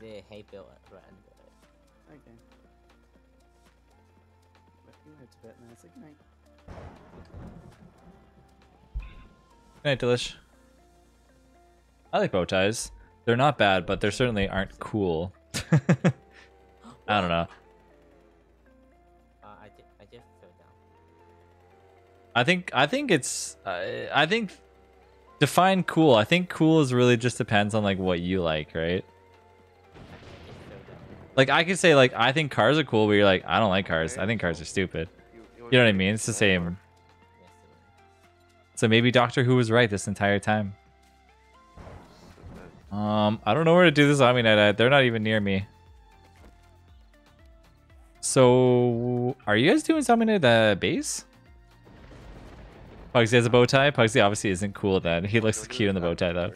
They hate build around the Okay. But you went to bed now. Say goodnight. Good night, Delish. I like bow ties. They're not bad, but they certainly aren't cool. I don't know. Uh, I, I just I think I think it's uh, I think define cool. I think cool is really just depends on like what you like, right? Like I could say like I think cars are cool, but you're like I don't like cars. I think cars are stupid. You, know what I mean? It's the same. So maybe Doctor Who was right this entire time. Um, I don't know where to do this zombie night. They're not even near me. So, are you guys doing zombie night at the base? Pugsy has a bow tie. Pugsy obviously isn't cool then. He looks cute in the bow tie though.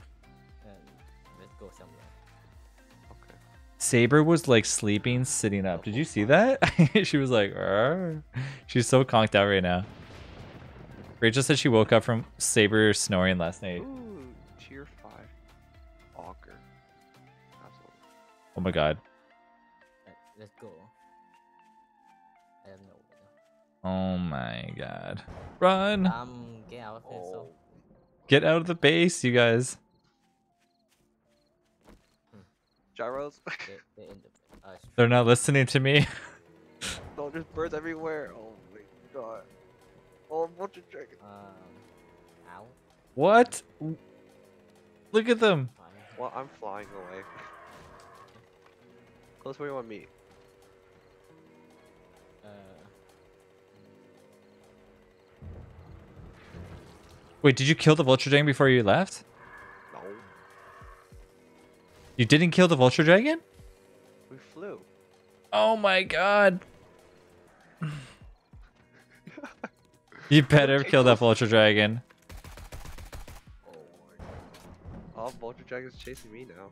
Go somewhere. Okay. Saber was like sleeping, sitting up. Did you see that? she was like, "Arr." she's so conked out right now. Rachel said she woke up from Saber snoring last night. Ooh, tier five. Auger. Oh my god. Let's go. Oh my god. Run! Um, get out of here. So. Get out of the base, you guys. Gyros. They're, they're the. Uh, They're not listening to me. no, there's birds everywhere. Oh my god. Oh, a bunch of dragons. Um, ow. What? Look at them. Well, I'm flying away. Close where you want me. Uh, Wait, did you kill the vulture dragon before you left? No. You didn't kill the vulture dragon? We flew. Oh my god. you better kill that vulture dragon. Oh my god. Oh, Vulture Dragon's chasing me now.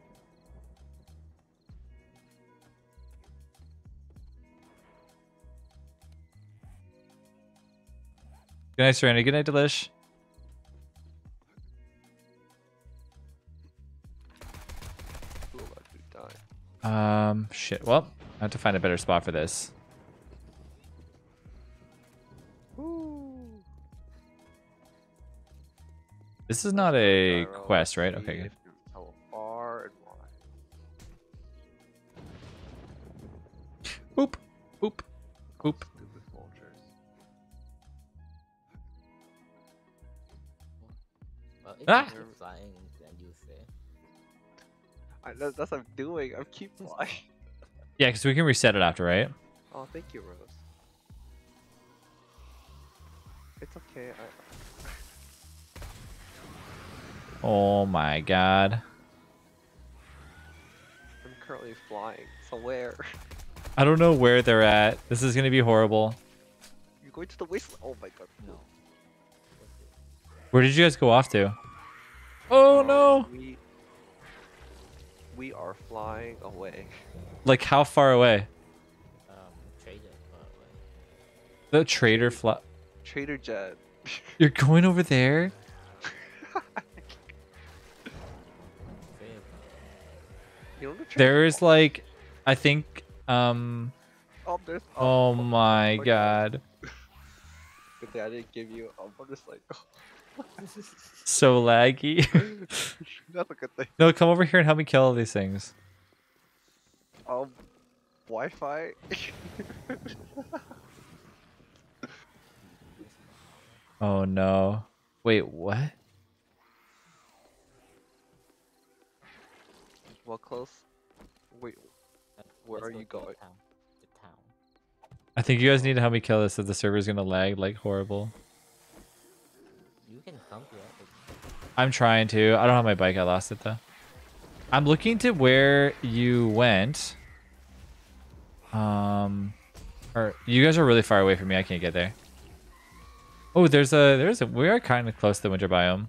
Good night, Serena. Good night, Delish. Um, shit. Well, I have to find a better spot for this. This is not a quest, right? Okay, good. Boop, boop, boop. Ah! I, that, that's what I'm doing. I'm keep flying. Yeah, because we can reset it after, right? Oh, thank you, Rose. It's okay. I, Oh my god. I'm currently flying. So where? I don't know where they're at. This is gonna be horrible. You're going to the wasteland. Oh my god. No. Where did you guys go off to? Oh no! We we are flying away. Like how far away? Um, trader. Wait. The trader fly. Trader Jet. You're going over there? Trader. You know the trader- There's like, I think, um. Oh, there's. Oh my my god. Good thing I didn't give you. I'm just like. So laggy. That's a good thing. no, come over here and help me kill all these things. Um, Wi-Fi. Oh no. Wait, what? well, close. Wait, Where let's are go you to the going? Town. The town. I think you guys need to help me kill this if the server's gonna lag like horrible. You can come here. but- I'm trying to. I don't have my bike. I lost it though. I'm looking to where you went. Um, or you guys are really far away from me. I can't get there. Oh, there's a there's a we are kind of close to the winter biome.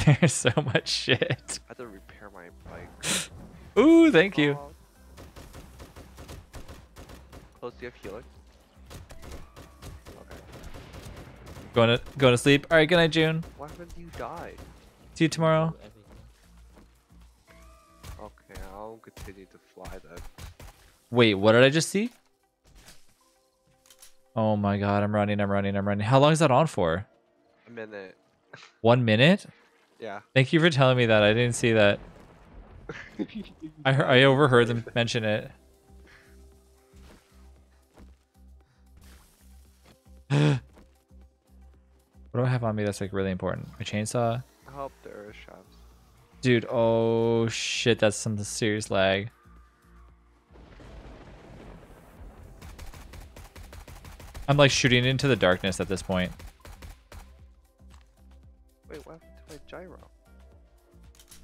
There's so much shit. I had to repair my bike. Ooh, thank you. Close, do you have healing? Going to going to sleep. All right, good night, June. Why haven't you died? See you tomorrow. Okay, I'll continue to fly then. Wait, what did I just see? Oh my god, I'm running, I'm running, I'm running. How long is that on for? A minute. One minute? Yeah. Thank you for telling me that. I didn't see that. I, heard, I overheard them mention it. what do I have on me that's like really important? My chainsaw? I hope there are shafts. Dude, oh shit, that's some serious lag. I'm like shooting into the darkness at this point. Wait, what happened to my gyro?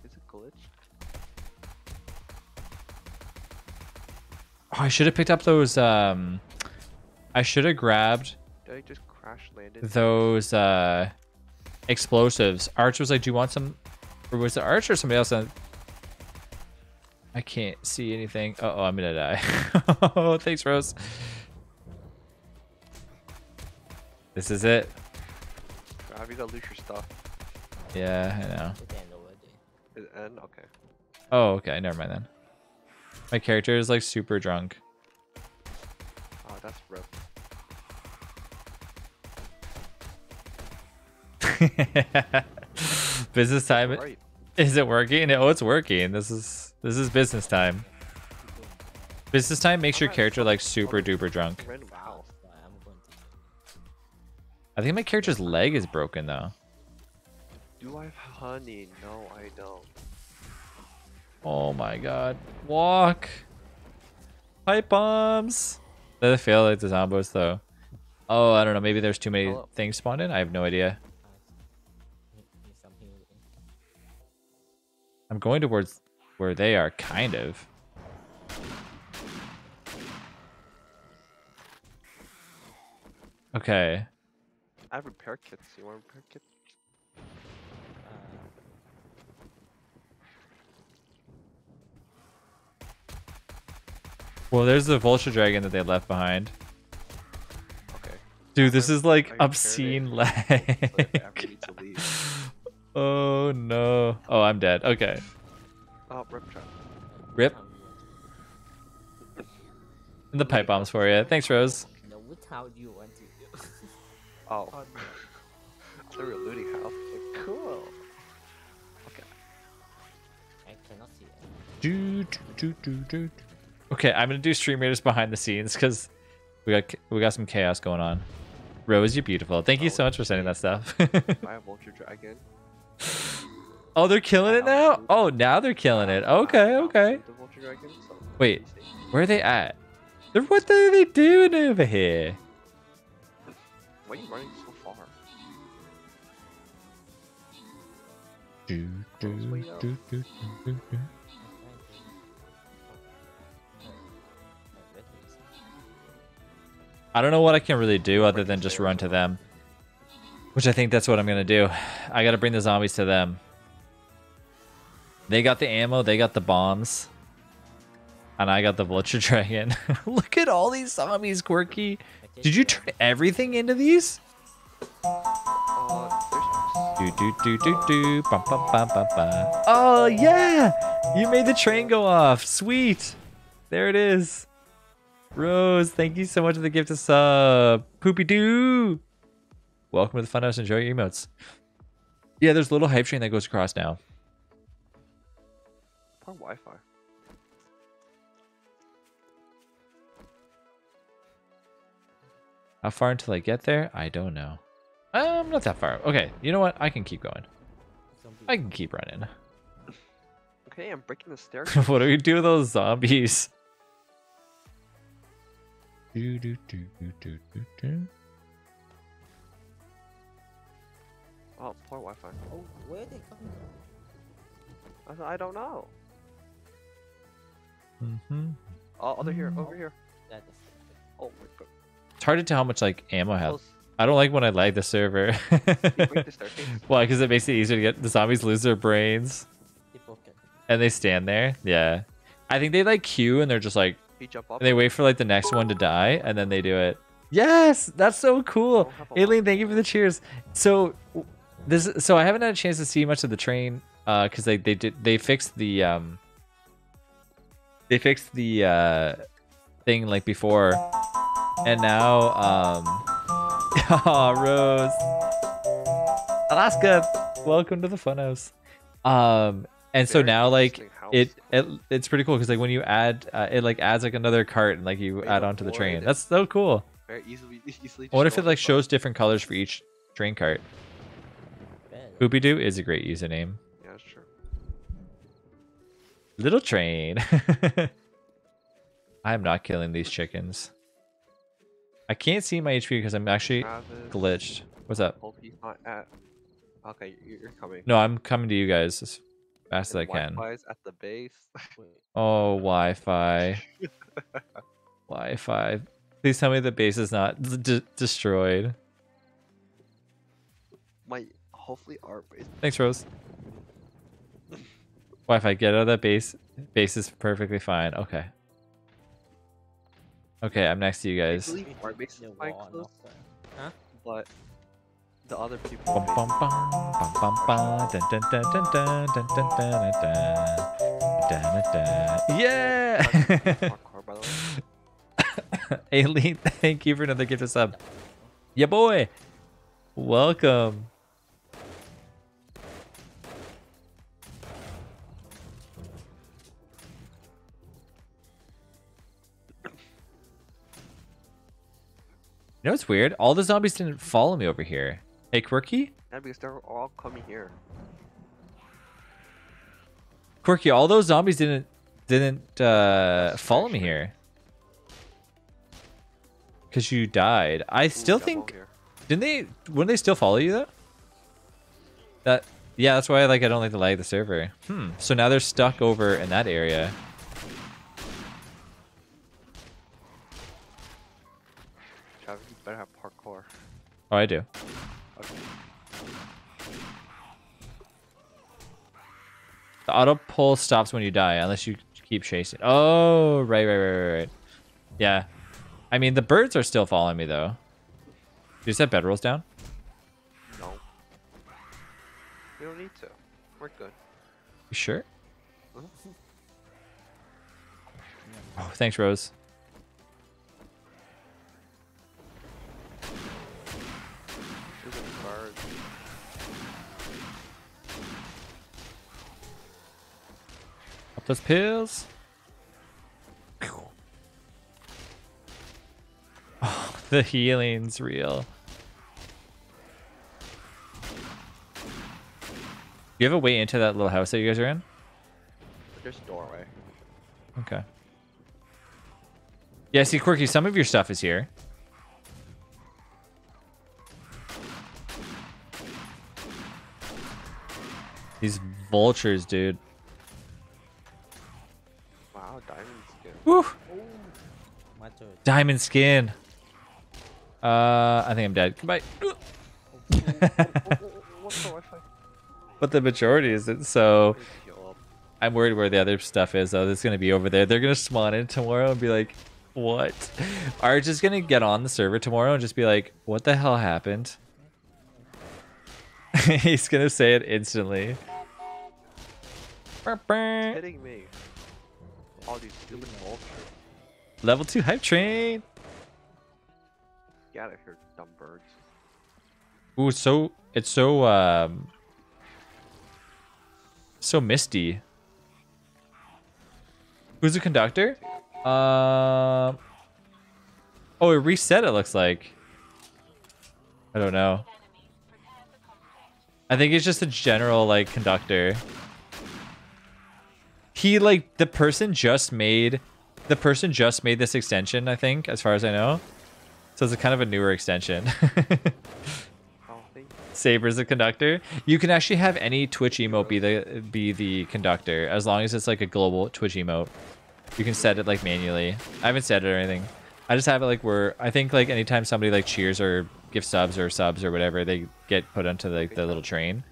Is it glitched? Oh, I should have picked up those um I should have grabbed Did I just? Those uh explosives. Arch was like, "Do you want some?" Or was it Arch or somebody else? that- I can't see anything. Uh oh, I'm gonna die. oh, thanks, Rose. This is it. Grab, you gotta lose your stuff. Yeah, I know. It's the end already. Is it end? Okay. Oh, okay. Never mind then. My character is like super drunk. Oh, that's rip. business time. Right. Is it working? Oh, it's working. This is this is business time. Business time makes your character like super duper drunk. Random house. But I'm going to. I think my character's leg is broken though. Do I have honey? No, I don't. Oh my god. Walk. Pipe bombs. Did they feel like the zombos though? Oh, I don't know. Maybe there's too many Hello. things spawned in. I have no idea. I'm going towards where they are, kind of. Okay. I have repair kits. You want repair kit? Uh, Well, there's the vulture dragon that they left behind. Okay. Dude, this is like I repaired it. obscene So if I lag. ever need to leave. Oh no. Oh, I'm dead. Okay. Oh, rip trap. Rip. how you want And the pipe bombs for you. Thanks, Rose. No, which how do you want to do? Oh, Oh, no. I thought we were looting house. Cool. Okay. I cannot see it. Do, do, do, do, do. Okay, I'm gonna do stream raiders behind the scenes because we got we got some chaos going on. Rose, you're beautiful. Thank you Oh, so much for sending that stuff. I have vulture dragon. Oh, they're killing it now. Oh, now they're killing it. Okay, okay. outshoot The vulture dragon. So Wait. Where are they at? They're, what are they doing over here? Why are you running so far? Do, do, Rose, wait up. do, do, do, do, do. I'm trying to. That is- I don't know what I can really do other than just run to them. Which I think that's what I'm gonna do. I gotta bring the zombies to them. They got the ammo, they got the bombs. And I got the vulture dragon. Look at all these zombies, Quirky. Did you turn everything into these? Do do do do do. Bum, bum, bum, bum, bum. Oh yeah! You made the train go off. Sweet. There it is. Rose, thank you so much for the gift of sub. Poopy doo. Welcome to the funhouse. Enjoy your emotes. Yeah, there's a little hype train that goes across now. poor Wi-Fi. How far until I get there? I don't know. Um, I'm not that far. Okay, you know what? I can keep going. I can keep running. Okay, I'm breaking the staircase. what do we do with those zombies? Do, do, do, do, do, do, do. Oh, poor Wi-Fi. Oh, where are they coming from? I, I don't know. Mhm. Oh, oh, they're here. Over here. That is. Oh my god. It's hard to tell how much like ammo I have. I don't like when I lag the server. You break the staircase. Why? Because it makes it easier to get the zombies lose their brains They broken. and they stand there. Yeah, I think they like queue and they're just like jump up. and they wait for like the next one to die and then they do it. Yes, that's so cool. don't have a lot. Aileen, thank you for the cheers. So w- this, so I haven't had a chance to see much of the train because they they did they fixed the um they fixed the uh thing like before, and now um oh Rose Alaska, welcome to the funhouse. Um, and so now like it, it it's pretty cool because like when you add uh, it like adds like another cart and like you Wait, add onto the train. That's so cool. Very easily, easily. What if it like shows different colors for each train cart? Poopy Doo is a great username. Yeah, that's true. Little train. I'm not killing these chickens. I can't see my HP because I'm actually Travis, glitched. What's up? Hope he's not at. Okay, you're, coming. No, I'm coming to you guys as fast as I can. Wi-Fi's at the base. Oh, Wi-Fi. Wi-Fi. Please tell me the base is not destroyed. My hopefully our base. Thanks, Rose. Why, if I get out of that base, base is perfectly fine. Okay. Okay, I'm next to you guys. our base is quite close. Huh? But the other people. Yeah! Aileen, thank you for another gift of sub. Yeah, boy! Welcome. You know what's weird? All the zombies didn't follow me over here. Hey, Quirky? Yeah, because they're all coming here. Quirky, all those zombies didn't didn't uh, follow me here. Cause you died. I still demo think. Didn't they? Wouldn't they still follow you though? That yeah, that's why like I don't like to lag the server. Hmm. So now they're stuck over in that area. Travis, you better have parkour. Oh, I do. Okay. The auto pull stops when you die unless you keep chasing. Oh, right, right, right, right, right. Yeah. I mean, the birds are still following me though. You set bedrolls down? No. We don't need to. We're good. You sure? Mhm. Oh, thanks, Rose. Those pills. Oh, the healing's real. Do you have a way into that little house that you guys are in? There's a doorway. Okay. Yeah, see, Quirky, some of your stuff is here. These vultures, dude. Wow, diamond skin. Woo! My turn. Diamond skin. Uh, I think I'm dead. Goodbye. What's the Wi-Fi? but the majority isn't, so I'm worried where the other stuff is, though. It's gonna be over there. They're gonna spawn in tomorrow and be like, what? Arch is gonna get on the server tomorrow and just be like, what the hell happened? He's gonna say it instantly. Hitting me. All these stupid vultures. Level 2 hype train. Get out of here, dumb birds. Ooh, so it's so um so misty. Who's the conductor? Um Oh, it reset it looks like. I don't know. I think it's just a general like conductor. He like the person just made the person just made this extension, I think, as far as I know. So it's a kind of a newer extension. Saber's the conductor. You can actually have any Twitch emote be the be the conductor as long as it's like a global Twitch emote. You can set it like manually. I haven't set it or anything. I just have it like where I think like anytime somebody like cheers or gives subs or subs or whatever, they get put onto like the little train.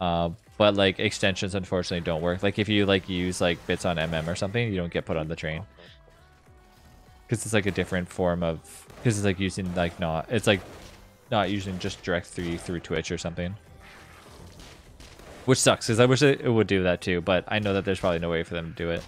Uh, but like extensions unfortunately don't work. Like if you like use like bits on MM or something, you don't get put on the train because it's like a different form of because it's like using like not it's like not using just direct three through Twitch or something. Which sucks because I wish it would do that too, but I know that there's probably no way for them to do it.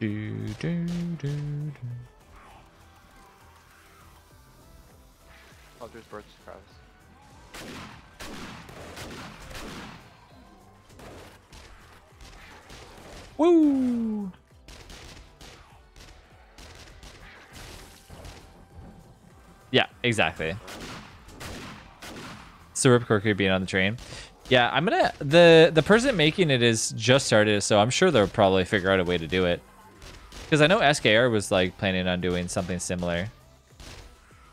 Do, do, do, do. Oh, there's birds, Travis. Woo! Yeah, exactly. So Ripcorker being on the train. Yeah, I'm gonna the the person making it is just started, so I'm sure they'll probably figure out a way to do it. Because I know SKR was like planning on doing something similar.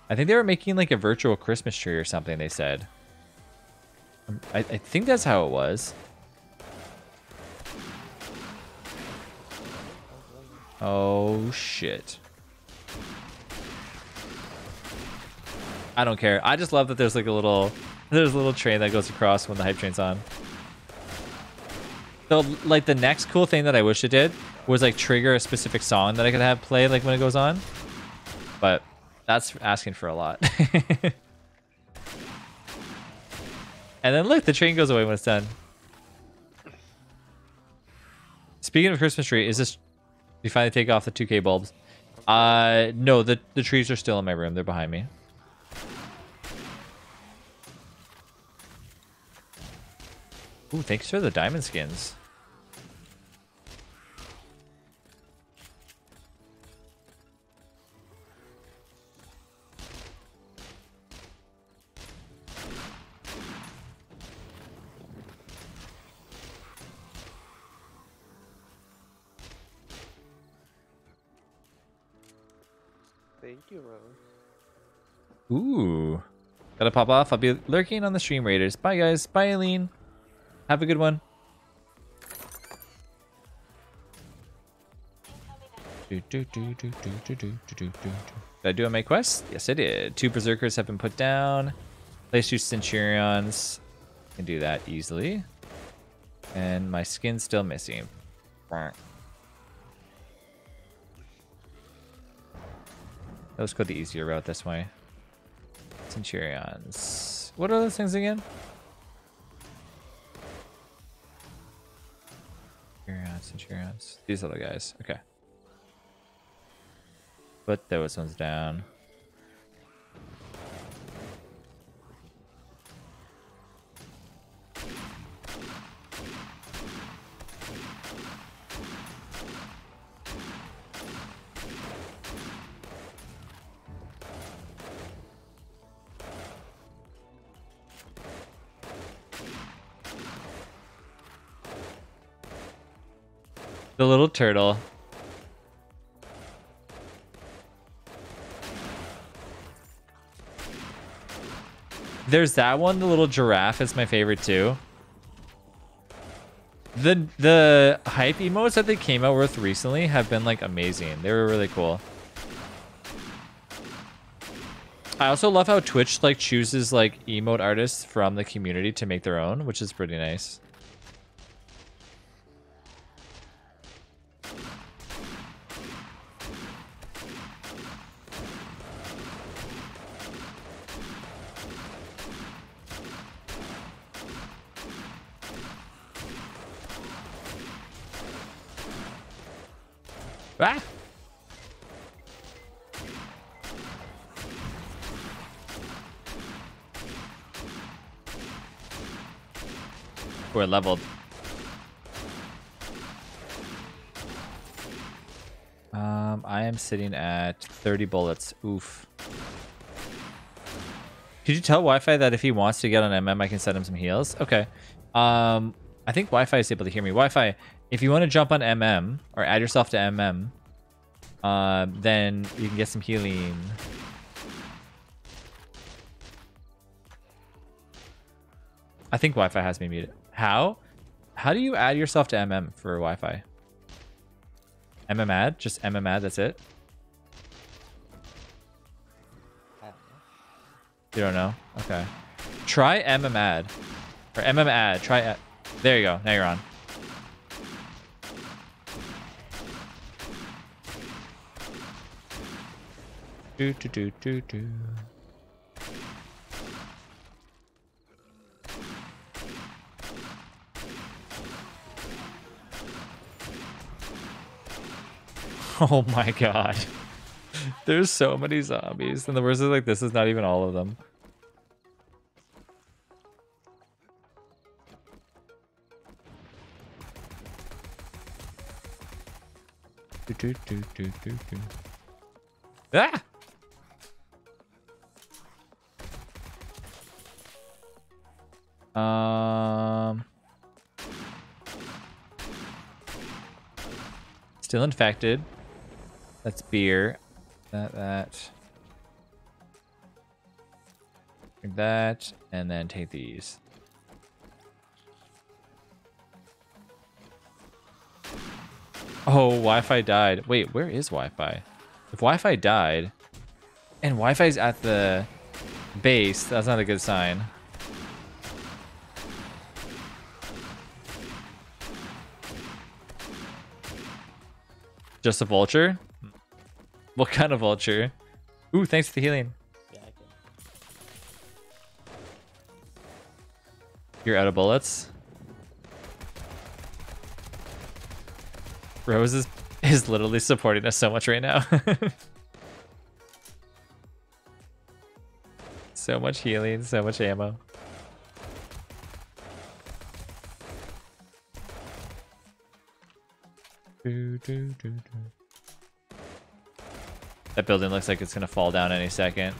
I think they were making like a virtual Christmas tree or something. They said. Um, I, I think that's how it was. Oh shit. I don't care. I just love that there's like a little there's a little train that goes across when the hype train's on. So like the next cool thing that I wish it did was like trigger a specific song that I could have play like when it goes on. But that's asking for a lot. and then look, the train goes away when it's done. Speaking of Christmas tree, is this you finally take off the 2K bulbs? Uh no, the the trees are still in my room. They're behind me. Ooh, thanks for the diamond skins. Thank you, Rose. Ooh. Gotta pop off. I'll be lurking on the stream raiders. Bye, guys. Bye, Aileen. Have a good one. Do, do, do, do, do, do, do, do, do. Did I do a main quest? Yes, I did. Two berserkers have been put down. Place two centurions. Can do that easily. And my skin's still missing. Let's go the easier route this way. Centurions. What are those things again? Centurions, Centurions. These other guys. Okay. Put those ones down. The little turtle. There's that one, the little giraffe is my favorite too. The the hype emotes that they came out with recently have been like amazing. They were really cool. I also love how Twitch like chooses like emote artists from the community to make their own, which is pretty nice. Ah! We're leveled. Um, I am sitting at 30 bullets. Oof. Could you tell Wi-Fi that if he wants to get on MM, I can send him some heals? Okay. Um, I think Wi-Fi is able to hear me. Wi-Fi, if you want to jump on MM or add yourself to MM, uh, then you can get some healing. I think Wi-Fi has me muted. How? How do you add yourself to MM for Wi-Fi? MM add? Just MM add, that's it? You don't know? Okay. Try MM add. Or MM add. Try add. There you go. Now you're on. Do do do do do. Oh my god. There's so many zombies. And the worst is like this is not even all of them. Do, do, do. Ah! Um. Still infected. That's beer. That, that. Drink that, and then take these. Oh, Wi-Fi died. Wait, where is Wi-Fi? If Wi-Fi died, and Wi-Fi's at the base, that's not a good sign. Just a vulture? What kind of vulture? Ooh, thanks for the healing. Yeah, I can. You're out of bullets. Rose is, is literally supporting us so much right now. so much healing, so much ammo. Do, do, do, do. That building looks like it's gonna fall down any second.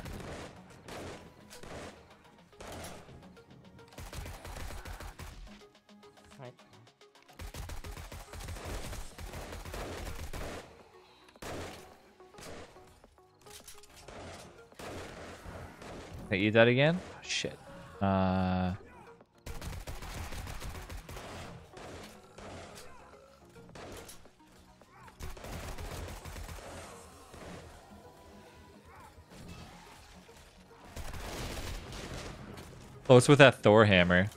I eat that again? Oh, shit. Uh. Oh, it's with that Thor hammer.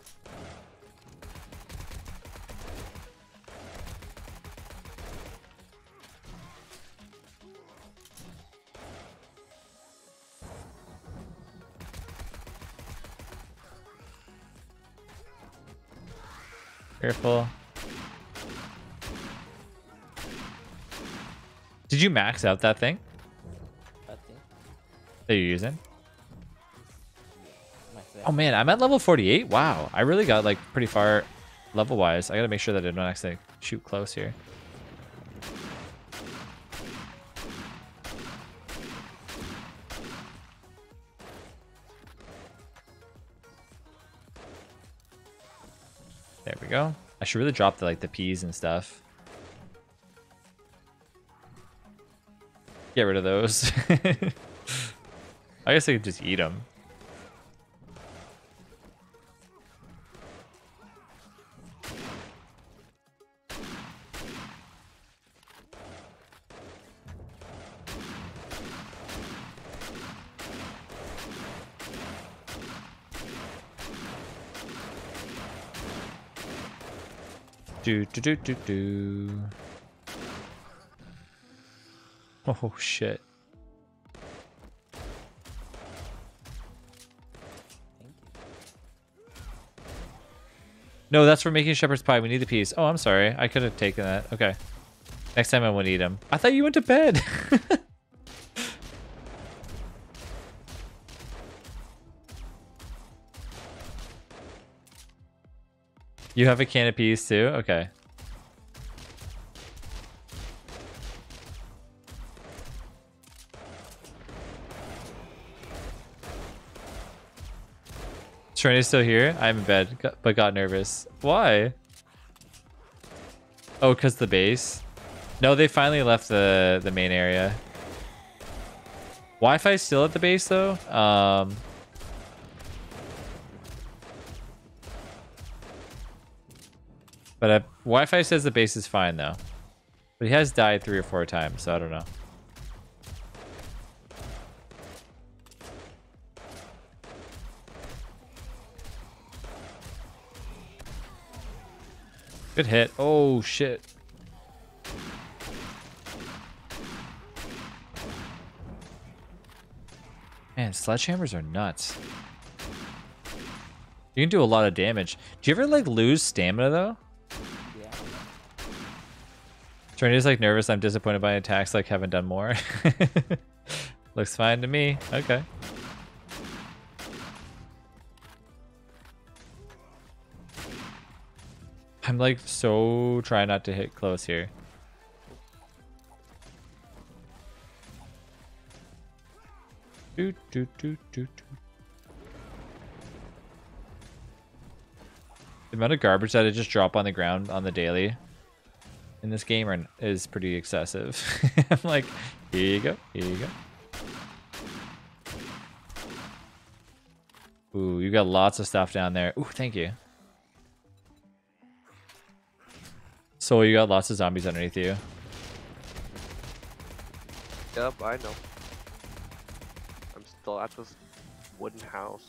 Careful. Did you max out that thing I think. that you're using? Oh man, I'm at level 48. Wow, I really got like pretty far level wise. I gotta make sure that I don't actually shoot close here. There we go. I should really drop the like the peas and stuff. Get rid of those. I guess I could just eat them. Do do do do do. Oh shit. No, that's for making shepherd's pie. We need the peas. Oh, I'm sorry. I could have taken that. Okay. Next time I won't eat them. I thought you went to bed. you have a can of peas too? Okay. Trinity's still here? I'm in bed, but got nervous. Why? Oh, because the base? No, they finally left the, the main area. Wi-Fi still at the base, though. Um, but uh, Wi-Fi says the base is fine, though. But he has died three or four times, so I don't know. Good hit. Oh, shit. Man, sledgehammers are nuts. You can do a lot of damage. Do you ever, like, lose stamina, though? Trinity's is like nervous. I'm disappointed by attacks. Like haven't done more. Looks fine to me. Okay. I'm like so trying not to hit close here. Do, do, do, do, do. The amount of garbage that I just drop on the ground on the daily in this game are, is pretty excessive. I'm like, here you go, here you go. Ooh, you got lots of stuff down there. Ooh, thank you. So you got lots of zombies underneath you. Yep, I know. I'm still at this wooden house.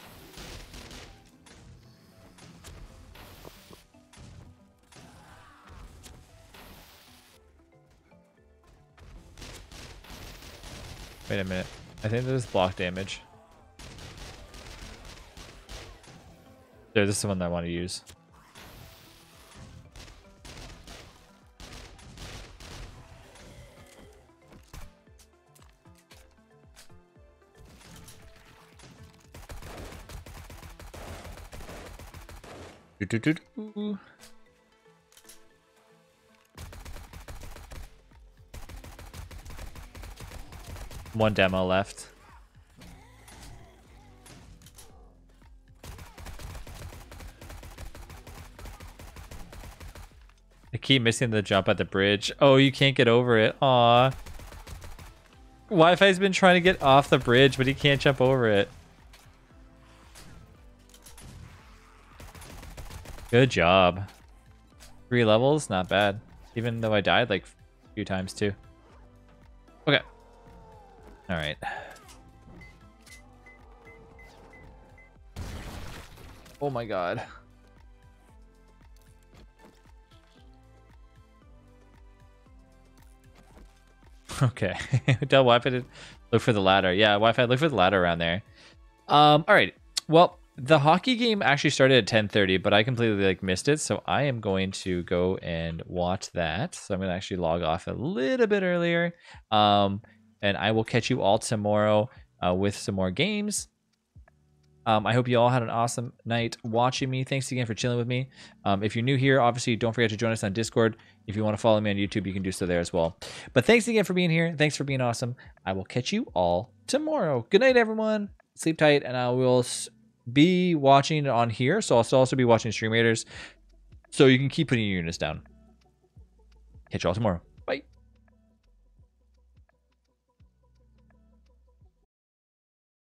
Wait a minute. I think there's block damage. There, this is the one that I want to use. Do, do, do, do. One demo left. I keep missing the jump at the bridge. Oh, you can't get over it. Aw. Wi-Fi's been trying to get off the bridge, but he can't jump over it. Good job. Three levels, not bad. Even though I died like a few times too. All right. Oh my god. Okay. Tell Wi-Fi look for the ladder. Yeah, Wi-Fi, look for the ladder around there. Um, all right. Well, the hockey game actually started at 10:30, but I completely like missed it, so I am going to go and watch that. So I'm going to actually log off a little bit earlier. Um, and I will catch you all tomorrow uh, with some more games. Um, I hope you all had an awesome night watching me. Thanks again for chilling with me. Um, if you're new here, obviously don't forget to join us on Discord. If you want to follow me on YouTube, you can do so there as well. But thanks again for being here. Thanks for being awesome. I will catch you all tomorrow. Good night, everyone. Sleep tight, and I will be watching on here. So I'll also be watching Stream Raiders. So you can keep putting your units down. Catch you all tomorrow.